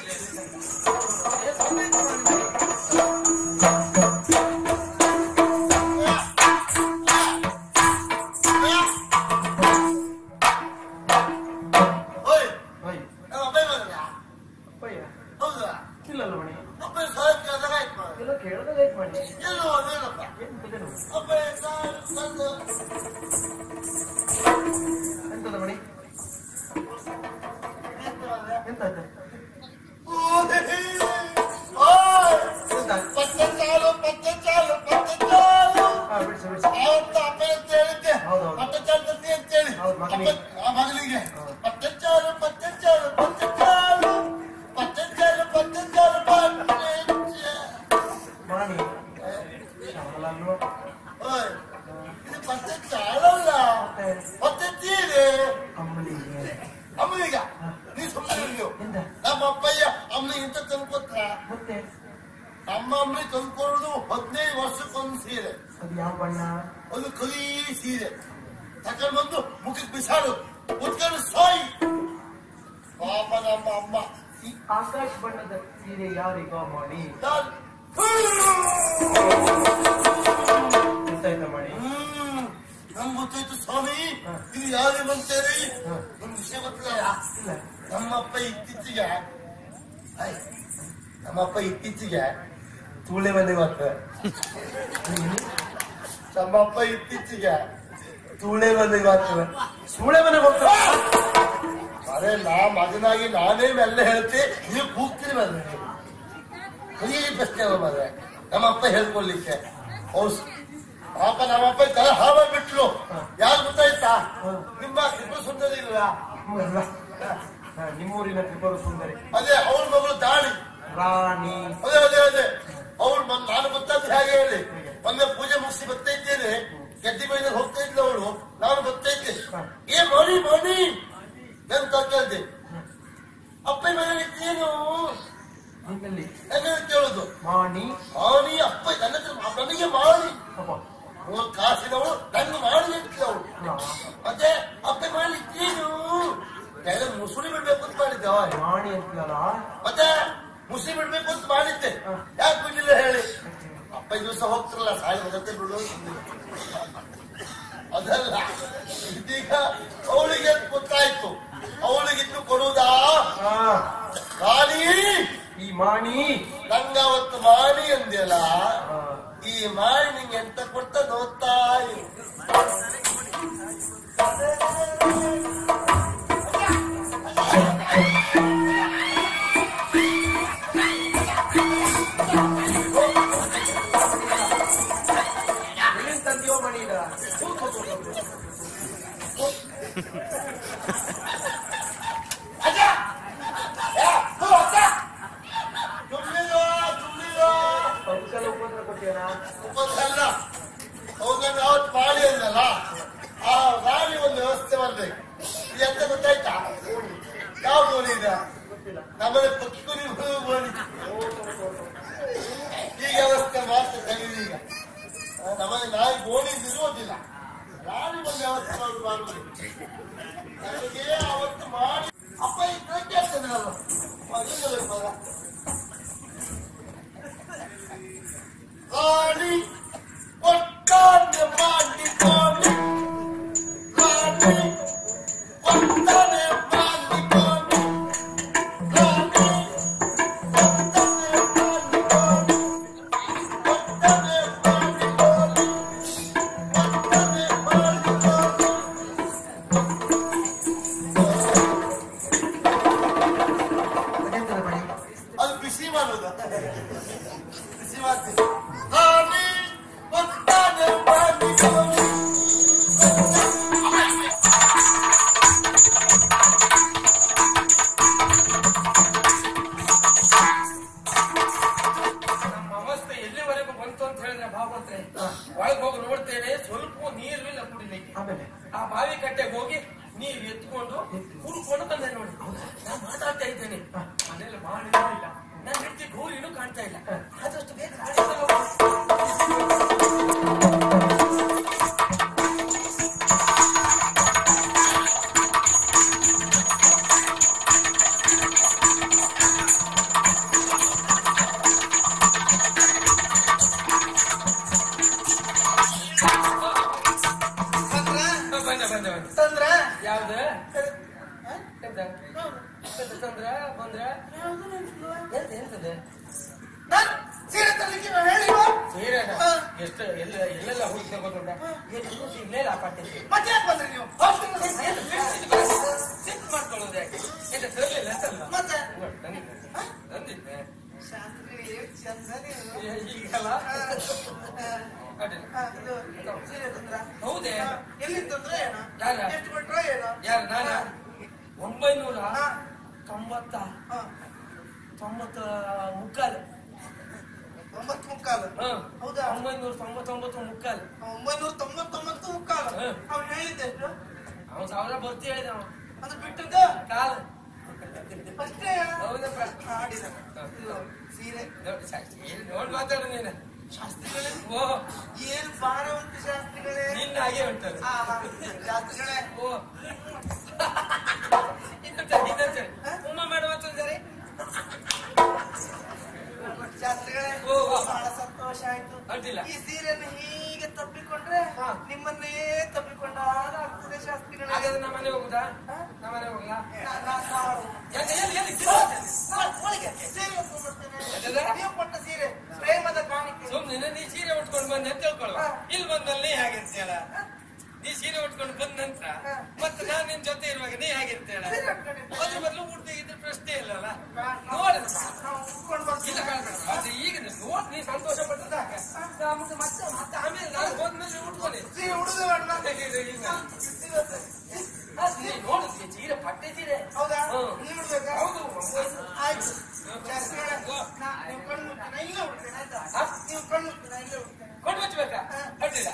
S3: ಅದಲ್ಲ. ಇದೀಗ ಅವಳಿಗೆ ಗೊತ್ತಾಯ್ತು. ಅವಳಿಗಿದ್ದು ಕೊಡುವುದಾ? ರಾಣಿ!
S2: ಈ ಮಾಣಿ.
S3: ನಂಗ ಅವತ್ತು ಮಾಣಿ ಅಂದ್ಯಲ್ಲ. ಈ ಮಾಣಿ ನಿಂಗೆ ಎಂತ
S1: ಕೊಡ್ತದ ಓದ್ತಾ ನೋಡು
S4: ಅದು
S1: ಈಗ ನೋಡ್ ನೀ ಮತ್ತೆ ಆಮೇಲೆ ನಾನು ಹೋದ್ಮೇಲೆ ಉಟ್ಕೊಳ್ಳಿ ಉಳಿದು ನೋಡು
S4: ಹೌದಾ
S1: ಹೌದು
S4: ಆಯ್ತು ನೀವು ಕಣ್ಣು ಇಲ್ಲ ಆಯ್ತಾ ನೀವು ಕಣ್ಣು ಇಲ್ಲ ಉಡ್ತೇನೆ
S1: ಅಡ್ಡಿಲ್ಲ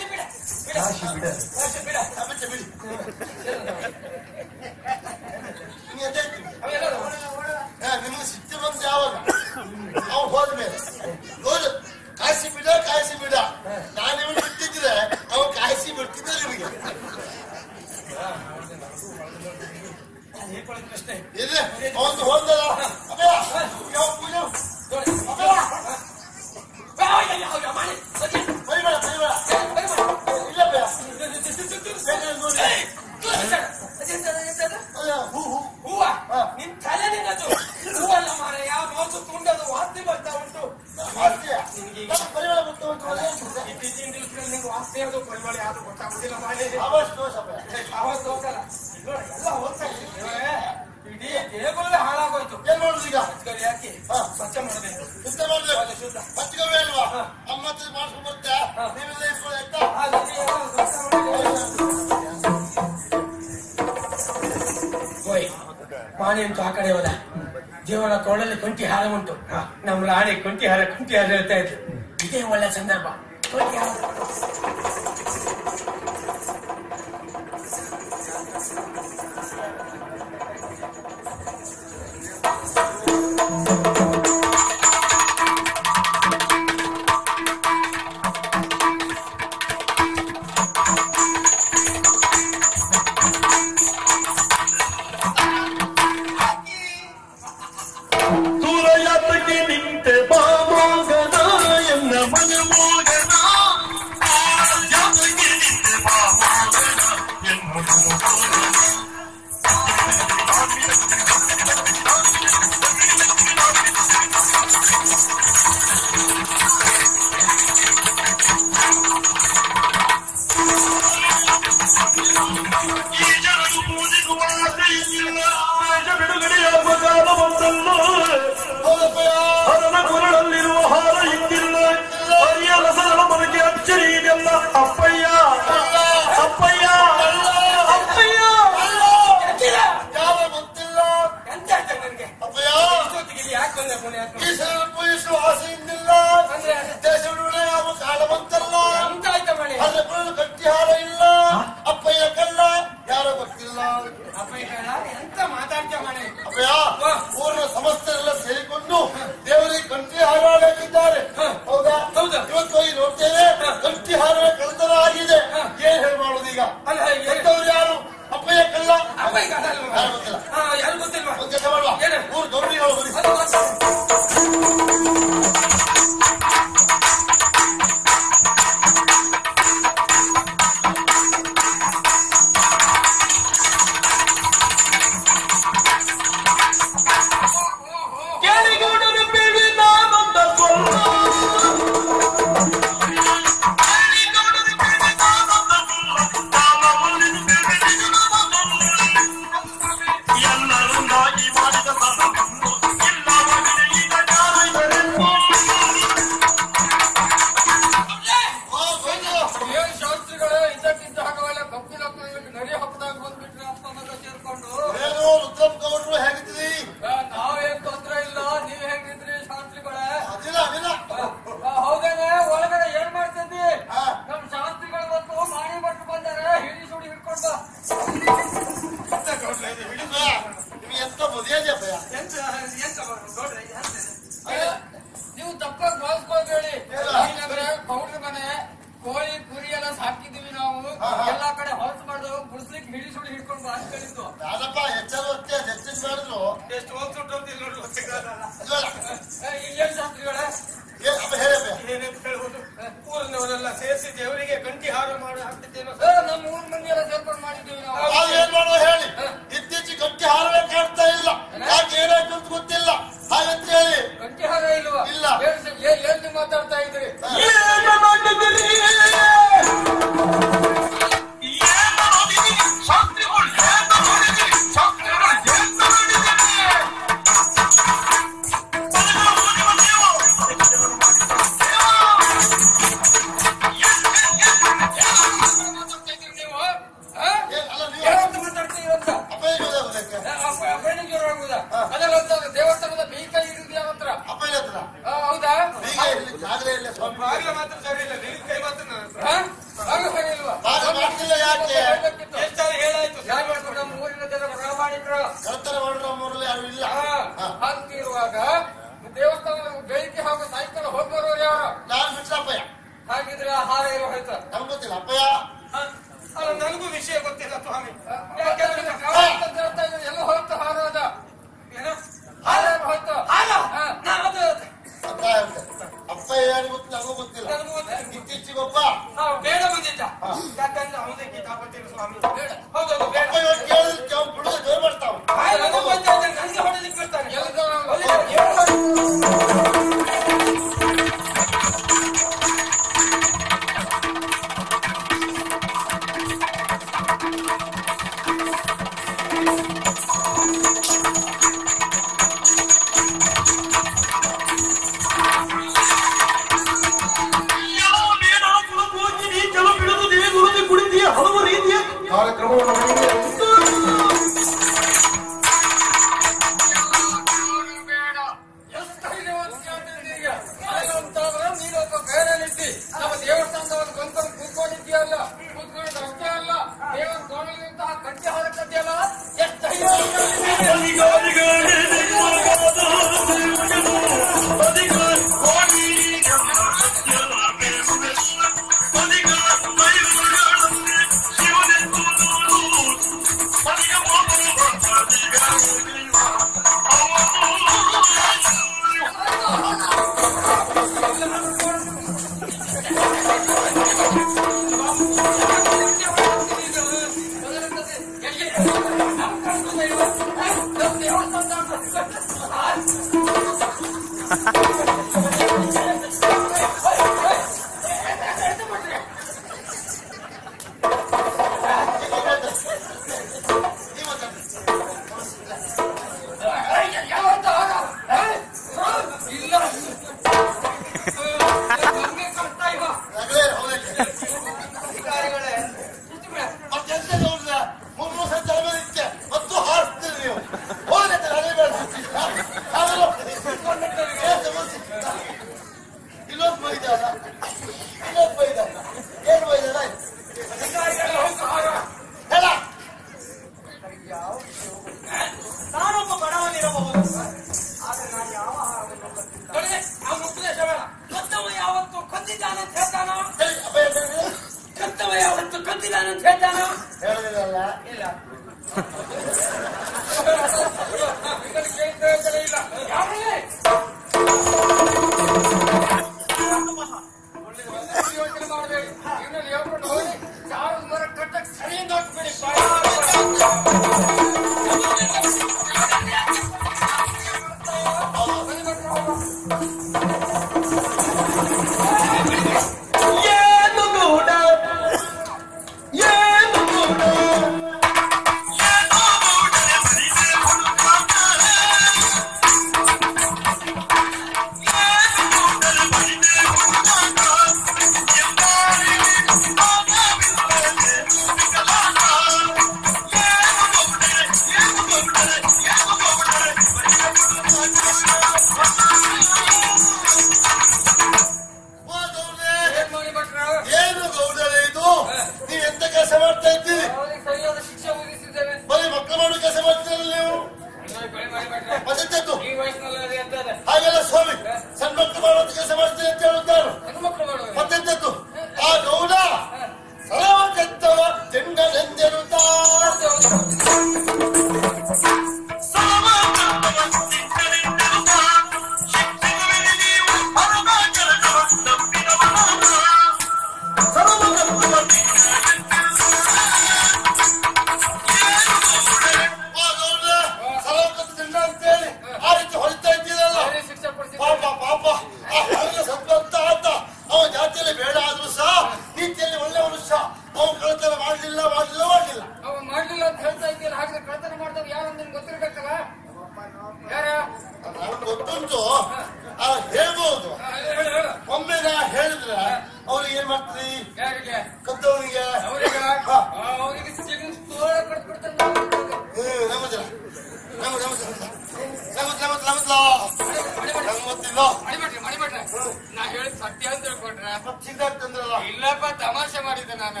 S4: ಅಪ್ಪ
S1: ತಮಾಷೆ ಮಾಡಿದ್ದೆ ನಾನು.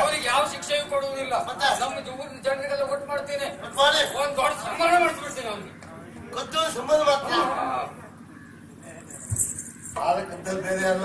S1: ಅವ್ರಿಗೆ ಯಾವ ಶಿಕ್ಷೆಯೂ ಕೊಡುವುದಿಲ್ಲ. ನಮ್ಮ ಊರಿನ ಜನರಿಗೆಲ್ಲ ಒಟ್ಟು ಮಾಡ್ತೀನಿ. ಒಂದ್ ದೊಡ್ಡ ಸಂಬಂಧ ಮಾಡಿಸ್ಬಿಡ್ತೀನಿ ಅವ್ರಿಗೆ
S3: ಗೊತ್ತು ಸಂಬಂಧ ಮಾಡ್ತೀನಿ ಬೇರೆ ಅಲ್ಲ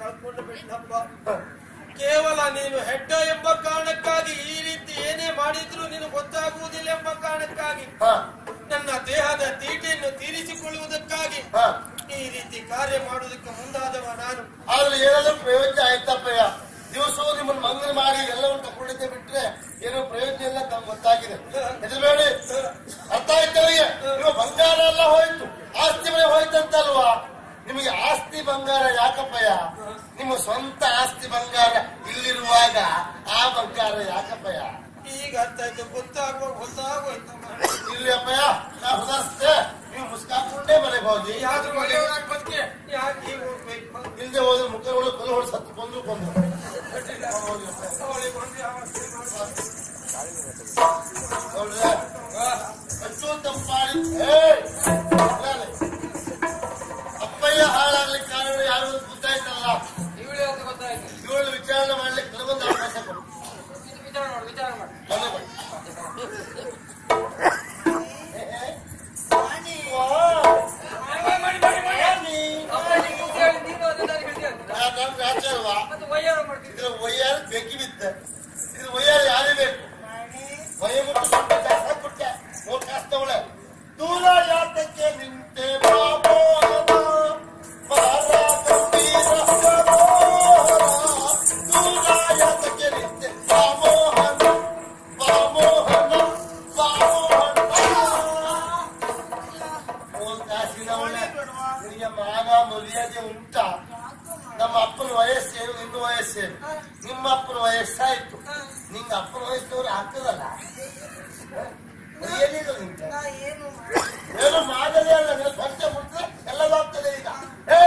S3: ಕಳ್ಕೊಂಡು
S1: ಬಿಟ್ಟಪ್ಪ. ಕೇವಲ ನೀನು ಹೆಡ್ಡ ಎಂಬ ಕಾರಣಕ್ಕಾಗಿ ಈ ರೀತಿ ಏನೇ ಮಾಡಿದ್ರು ನೀನು ಗೊತ್ತಾಗುವುದಿಲ್ಲ ಎಂಬ ಕಾರಣಕ್ಕಾಗಿ. ನನ್ನ ದೇಹದ ತೀಟೆಯನ್ನು ತೀರಿಸಿಕೊಳ್ಳುವುದಕ್ಕಾಗಿ ಈ ರೀತಿ ಕಾರ್ಯ ಮಾಡುವುದಕ್ಕೆ ಮುಂದಾದವ ನಾನು.
S3: ಆದ್ರೆ ಏನಾದ್ರೂ ಪ್ರಯೋಜನ ಆಯ್ತಪ್ಪಯ್ಯ ದಿವಸವೂ ನಿಮ್ಮನ್ನ ಮಂಗನ ಮಾಡಿ ಎಲ್ಲವನ್ನು ತಗೊಂಡಿದ್ದೆ ಬಿಟ್ರೆ ಏನೋ ಪ್ರಯೋಜನ ಇಲ್ಲ ತಮ್ಗೆ ಗೊತ್ತಾಗಿದೆ. ಅರ್ಥ ಆಯ್ತವಯ್ಯ ಬಂಗಾರ ಎಲ್ಲ ಹೋಯ್ತು. ಆಸ್ತಿ ಮನೆ ಹೋಯ್ತಂತಲ್ವಾ? ನಿಮಗೆ ಆಸ್ತಿ ಬಂಗಾರ ಯಾಕಪ್ಪಯ್ಯ? ನಿಮ್ಮ ಸ್ವಂತ ಆಸ್ತಿ ಬಂಗಾರ ಇಲ್ಲಿರುವಾಗ ಆ ಬಂಗಾರ ಯಾಕಪ್ಪಯ್ಯ?
S1: ಈಗ ಅರ್ಥಾಯ್ತು ಗೊತ್ತಾಗೋ
S3: ಇಲ್ಲಿ ಅಪ್ಪಯ್ಯ ನಾ ನೀವು ಮುಸ್ಕಾಕೊಂಡೇ
S1: ಬರೀಬಹುದು. ಹಿಂದೆ ಬಗ್ಗೆ ಯಾಕೆ
S3: ಇಲ್ಲದೆ ಹೋದ್ರೆ ಮುಖಗಳು ಕೊಲೆ ಹೊಡೆದು ಸತ್ತು ಬಂದ್ರು ಬಂದು. ಅಚ್ಚು ತಂಪಾಡಿ ಅಪ್ಪಯ್ಯ ಹಾಳಾಗ್ಲಿಕ್ಕೆ ಕಾರಣ ಯಾರು ಒಂದು ಗೊತ್ತಾಯ್ತಲ್ಲ
S1: ಇವಳು
S3: ವಿಚಾರಣೆ ಮಾಡ್ಲಿಕ್ಕೆ ನನಗೊಂದು ಅವಕಾಶ ಕೊಡು ಇದ್ರ ವಯ್ಯಾರ ಬೆಕ್ಕಿ ಬಿದ್ದ ಇದ್ರ ವಯ್ಯಾರ ಯಾರೇ ಬೇಕು ವಯ ಮುಟ್ಟ ಕೊಟ್ಟ ಮೂರು ಕಾಸ್ತವಳೆ ನಿಂತೆ ಬಾಬೋದ ಮಾರ ಗಂಭೀರ ನಿಂತೆ ಸಾಮೋಹನ ಸಾಮೋಹನ ಸಾಮೋಹನ ನಿನಗೆ ಮಾನ ಉಂಟಾ? ನಮ್ಮ ಅಪ್ಪನ ವಯಸ್ಸೇನು, ನಿನ್ನ ವಯಸ್ಸೇನು? ನಿಮ್ಮ ಅಪ್ಪನ ವಯಸ್ಸಾಯ್ತು. ನಿಂಗ ಅಪ್ಪನ ವಯಸ್ಸಿನವ್ರು ಆಗ್ತದಲ್ಲ ಏನು ಮಾಡಲಿಲ್ಲ ಸ್ವಚ್ಛ ಮುಟ್ಟ ಎಲ್ಲದಾಗ್ತದೆ ಈಗ ಏ